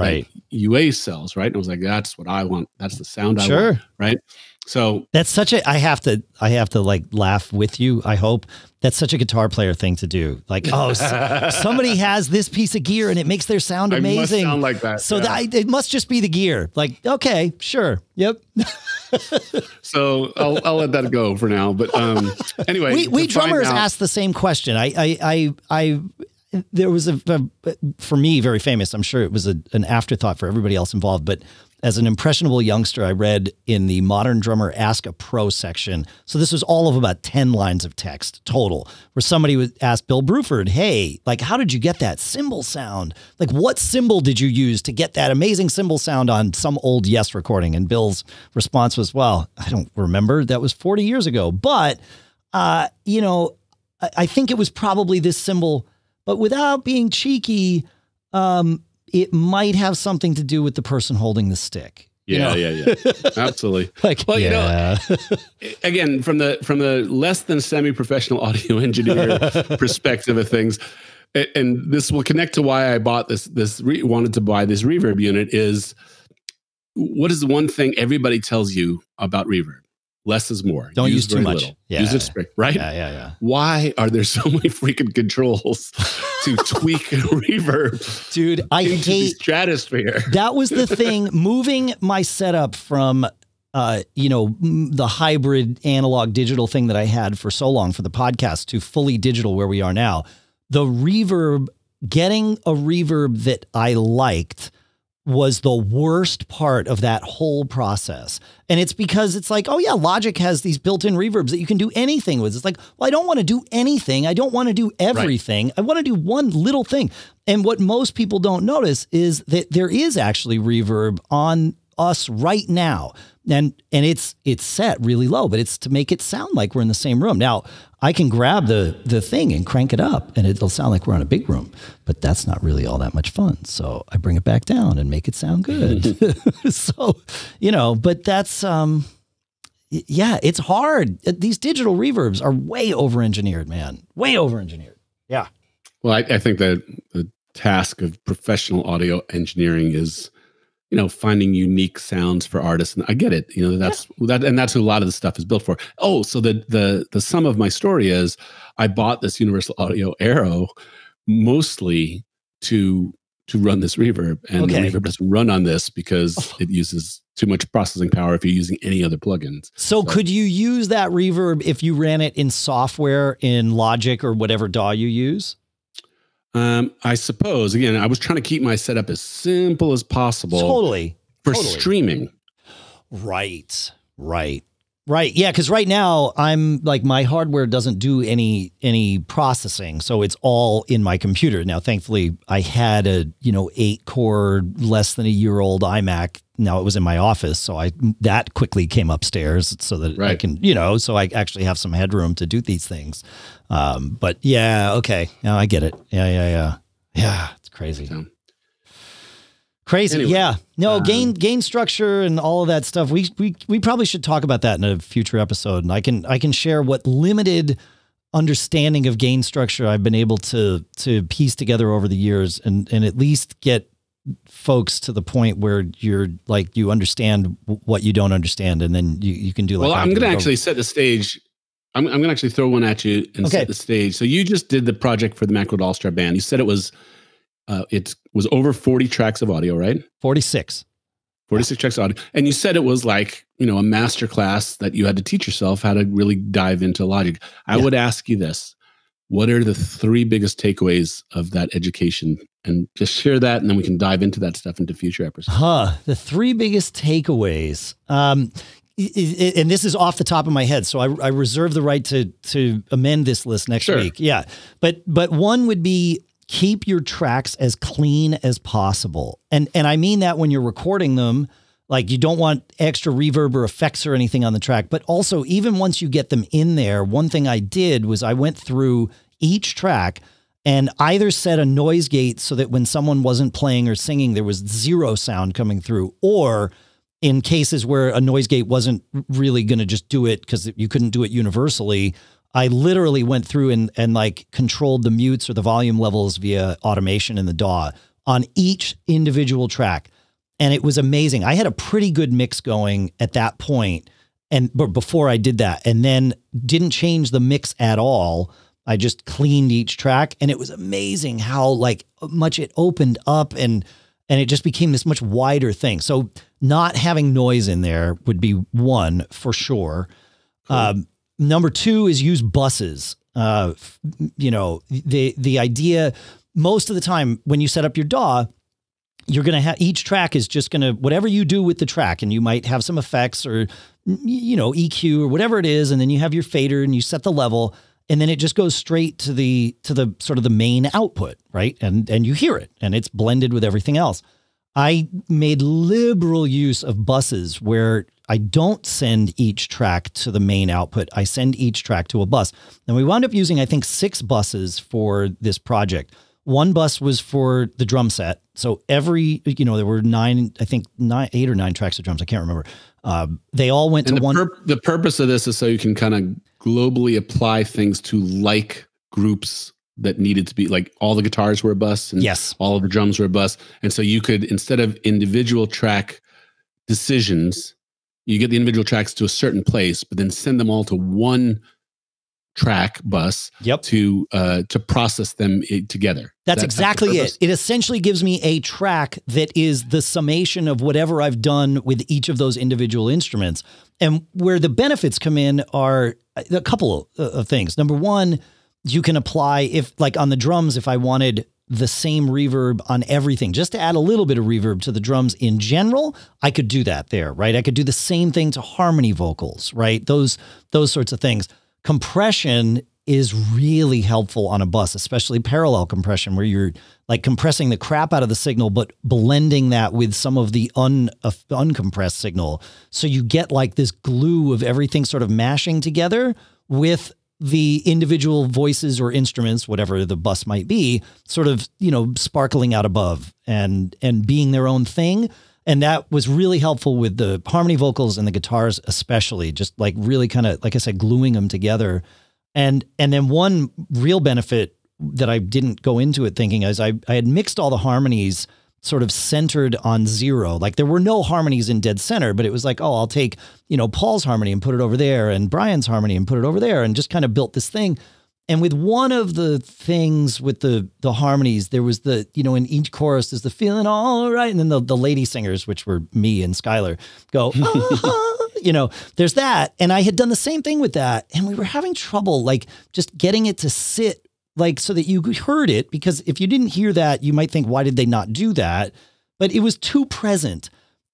right UA sells, right? And I was like, that's what I want. That's the sound sure. I want, right? So that's such a I have to I have to like laugh with you. I hope that's such a guitar player thing to do. Like, oh, somebody has this piece of gear and it makes their sound amazing. sound like that. So yeah. that, it must just be the gear. Like, okay, sure, yep. so I'll, I'll let that go for now. But um, anyway, we, we drummers out, ask the same question. I I I, I there was a, a, for me very famous. I'm sure it was a, an afterthought for everybody else involved, but as an impressionable youngster, I read in the Modern Drummer Ask a Pro section. So this was all of about 10 lines of text total, where somebody would ask Bill Bruford, hey, like, how did you get that cymbal sound? Like, what cymbal did you use to get that amazing cymbal sound on some old Yes recording? And Bill's response was, well, I don't remember. That was 40 years ago. But, uh, you know, I, I think it was probably this cymbal but without being cheeky, um, it might have something to do with the person holding the stick. Yeah, you know? yeah, yeah, absolutely. like, well, yeah. you know, again, from the from the less than semi-professional audio engineer perspective of things, and this will connect to why I bought this. This re- wanted to buy this reverb unit is what is the one thing everybody tells you about reverb? Less is more. Don't use, use too much. Yeah. Use it strict, right? Yeah, yeah, yeah. Why are there so many freaking controls to tweak a reverb? Dude, I hate stratosphere. That was the thing. Moving my setup from uh, you know, the hybrid analog digital thing that I had for so long for the podcast to fully digital where we are now. The reverb, getting a reverb that I liked was the worst part of that whole process. And it's because it's like, oh yeah, Logic has these built-in reverbs that you can do anything with. It's like, well, I don't want to do anything. I don't want to do everything. Right. I want to do one little thing. And what most people don't notice is that there is actually reverb on us right now. And and it's it's set really low but it's to make it sound like we're in the same room. Now i can grab the the thing and crank it up and it'll sound like we're in a big room but that's not really all that much fun. So i bring it back down and make it sound good. So you know but that's um yeah it's hard. These digital reverbs are way over engineered man. Way over engineered yeah. Well I, I think that the task of professional audio engineering is you know finding unique sounds for artists and i get it you know that's yeah. that and that's what a lot of the stuff is built for oh so the the the sum of my story is i bought this universal audio arrow mostly to to run this reverb and okay. the reverb doesn't run on this because oh. it uses too much processing power if you're using any other plugins so, so could you use that reverb if you ran it in software in logic or whatever daw you use um, I suppose again, I was trying to keep my setup as simple as possible. Totally for totally. streaming. Right. Right. Right. Yeah, cuz right now I'm like my hardware doesn't do any any processing, so it's all in my computer. Now thankfully I had a, you know, 8 core less than a year old iMac. Now it was in my office, so I that quickly came upstairs so that I can, you know, so I actually have some headroom to do these things. Um, but yeah, okay. Now I get it. Yeah, yeah, yeah. Yeah, it's crazy. So, Crazy, Anyway, yeah. No um, gain gain structure and all of that stuff. We we we probably should talk about that in a future episode. And I can I can share what limited understanding of gain structure I've been able to to piece together over the years, and and at least get folks to the point where you're like you understand what you don't understand, and then you you can do like. well, I'm going to actually set the stage. I'm, I'm going to actually throw one at you and Okay. set the stage. So you just did the project for the Macworld All Star Band. You said it was uh, it was over 40 tracks of audio, right? forty six. 46 tracks of audio, and you said it was like you know a master class that you had to teach yourself how to really dive into Logic. I Yeah. would ask you this: What are the three biggest takeaways of that education? And just share that, and then we can dive into that stuff into future episodes. Huh. The three biggest takeaways. Um, and this is off the top of my head, so I, I reserve the right to to amend this list next Sure. week. Yeah, but but one would be keep your tracks as clean as possible, and and I mean that when you're recording them. Like you don't want extra reverb or effects or anything on the track, but also even once you get them in there, one thing I did was I went through each track and either set a noise gate so that when someone wasn't playing or singing, there was zero sound coming through, or in cases where a noise gate wasn't really going to just do it because you couldn't do it universally, I literally went through and, and like controlled the mutes or the volume levels via automation in the DAW on each individual track. And it was amazing. I had a pretty good mix going at that point and but before I did that, and then didn't change the mix at all. I just cleaned each track, and it was amazing how like much it opened up and and it just became this much wider thing. So not having noise in there would be one for sure. Um, number two is use buses. Uh, you know the the idea most of the time when you set up your DAW, you're going to have each track is just going to whatever you do with the track and you might have some effects or you know EQ or whatever it is and then you have your fader and you set the level and then it just goes straight to the to the sort of the main output right and and you hear it and it's blended with everything else I made liberal use of buses where I don't send each track to the main output. I send each track to a bus. And we wound up using, I think, six buses for this project. One bus was for the drum set. So every, you know, there were nine, I think nine, eight or nine tracks of drums. I can't remember. Um, they all went And to the, one. pur- the purpose of this is so you can kind of globally apply things to like groups that needed to be like all the guitars were a bus and yes. all of the drums were a bus. And so you could, instead of individual track decisions, you get the individual tracks to a certain place, but then send them all to one track bus Yep. to uh to process them eh, together. That's That- exactly it. It essentially gives me a track that is the summation of whatever I've done with each of those individual instruments. And where the benefits come in are uh, a couple of, uh, of things. Number one, you can apply if like on the drums if I wanted the same reverb on everything just to add a little bit of reverb to the drums in general I could do that there right I could do the same thing to harmony vocals right those those sorts of things compression is really helpful on a bus especially parallel compression where you're like compressing the crap out of the signal but blending that with some of the un uh, uncompressed signal. So you get like this glue of everything sort of mashing together with the individual voices or instruments whatever the bus might be sort of you know sparkling out above and and being their own thing and that was really helpful with the harmony vocals and the guitars especially just like really kind of like i said gluing them together. And and then one real benefit that i didn't go into it thinking is i, I had mixed all the harmonies sort of centered on zero. Like there were no harmonies in dead center but it was like oh i'll take you know paul's harmony and put it over there and brian's harmony and put it over there and just kind of built this thing and with one of the things with the the harmonies, there was the, you know, in each chorus there's the feeling all right. And then the, the lady singers, which were me and Skylar, go, "Ah," you know, there's that. And I had done the same thing with that. And we were having trouble like just getting it to sit like so that you heard it. Because if you didn't hear that, you might think, why did they not do that? But it was too present.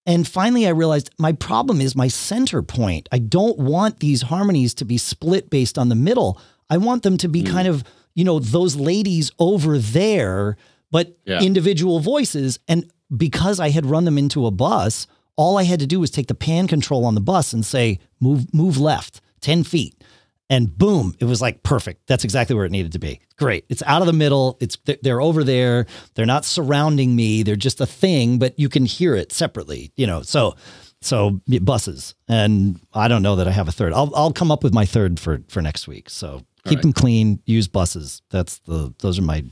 And finally, I realized my problem is my center point. I don't want these harmonies to be split based on the middle. I want them to be Mm. kind of, you know, those ladies over there, but Yeah. individual voices. And because I had run them into a bus, all I had to do was take the pan control on the bus and say, move, move left 10 feet. And boom, it was like perfect. That's exactly where it needed to be. Great. It's out of the middle. It's they're over there. They're not surrounding me. They're just a thing, but you can hear it separately, you know. So so buses. And I don't know that I have a third. I'll I'll come up with my third for for next week. So keep right. them clean, use buses. That's the those are my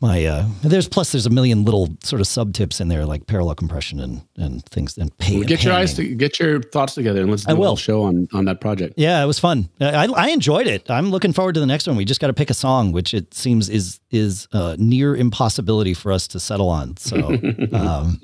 my uh there's plus there's a million little sort of sub tips in there like parallel compression and and things and pay Well, get your eyes to get your thoughts together and let's do I a will. whole show on on that project. Yeah, it was fun. I, I enjoyed it. I'm looking forward to the next one. We just got to pick a song, which it seems is is uh, near impossibility for us to settle on. So um,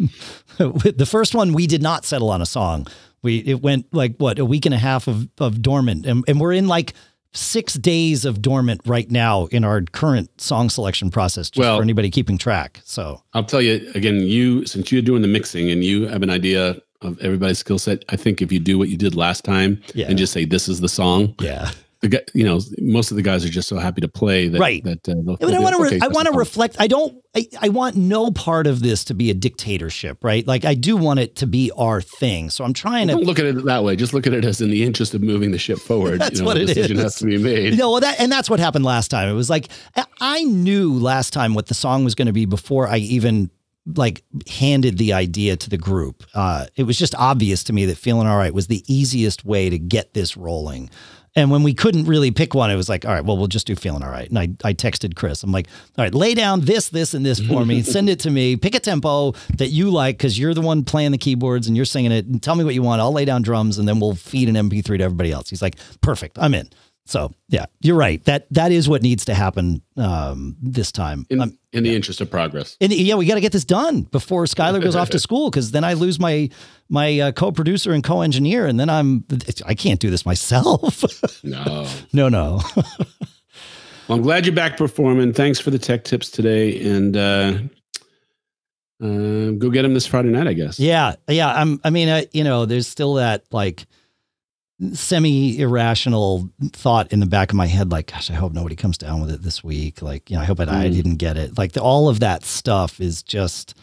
the first one, we did not settle on a song. We it went like what a week and a half of of dormant, and, and we're in like six days of dormant right now in our current song selection process. Just Well- for anybody keeping track. So I'll tell you again, you since you're doing the mixing and you have an idea of everybody's skill set, I think if you do what you did last time Yeah. and just say this is the song, yeah. The guy, you know, most of the guys are just so happy to play that Right. that uh, they'll, but they'll I want to. okay, I want to reflect. I don't. I, I want no part of this to be a dictatorship, right? Like I do want it to be our thing. So I'm trying to. Don't look at it that way. Just look at it as in the interest of moving the ship forward. That's you know, what it decision is. has to be made. No, well, that and that's what happened last time. It was like I- I knew last time what the song was going to be before I even like handed the idea to the group. Uh, it was just obvious to me that feeling all right was the easiest way to get this rolling. And when we couldn't really pick one, it was like, all right, well, we'll just do feeling all right. And I, I texted Chris. I'm like, all right, lay down this, this, and this for me. Send it to me. Pick a tempo that you like because you're the one playing the keyboards and you're singing it. And tell me what you want. I'll lay down drums and then we'll feed an MP3 to everybody else. He's like, perfect. I'm in. So yeah, you're right. That that is what needs to happen um, this time. in, Um, in the interest of progress. and yeah, we got to get this done before Skylar goes off to school because then I lose my my uh, co-producer and co-engineer, and then I'm I can't do this myself. No. no, no. Well, I'm glad you're back performing. Thanks for the tech tips today, and uh, uh, go get them this Friday night, I guess. yeah, yeah. I'm. I mean, I, you know, there's still that like semi irrational thought in the back of my head, like, gosh, I hope nobody comes down with it this week. Like, you know, I hope I, I Mm. didn't get it. Like, the, all of that stuff is just.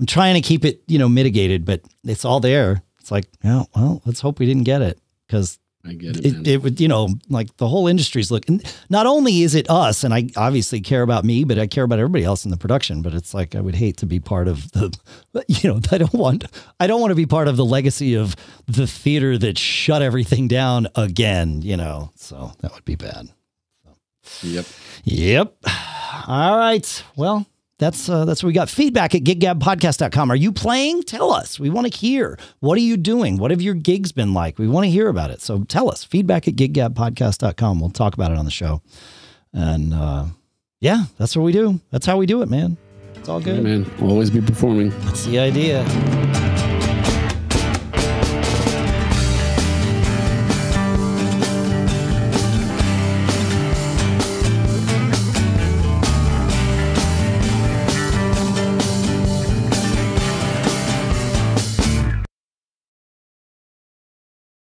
I'm trying to keep it, you know, mitigated, but it's all there. It's like, yeah, well, let's hope we didn't get it because I get it. it, it would, you know, like the whole industry's looking. Not only is it us, and I obviously care about me, but I care about everybody else in the production. But it's like I would hate to be part of the, you know, I don't want, I don't want to be part of the legacy of the theater that shut everything down again. You know, so that would be bad. yep. Yep. All right. Well, that's uh, that's what we got. Feedback at giggabpodcast.com. Are you playing? Tell us. We want to hear. What are you doing? What have your gigs been like? We want to hear about it. So tell us. Feedback at giggabpodcast.com. We'll talk about it on the show. And uh, yeah, that's what we do. That's how we do it, man. It's all good. man. Always be performing. That's the idea.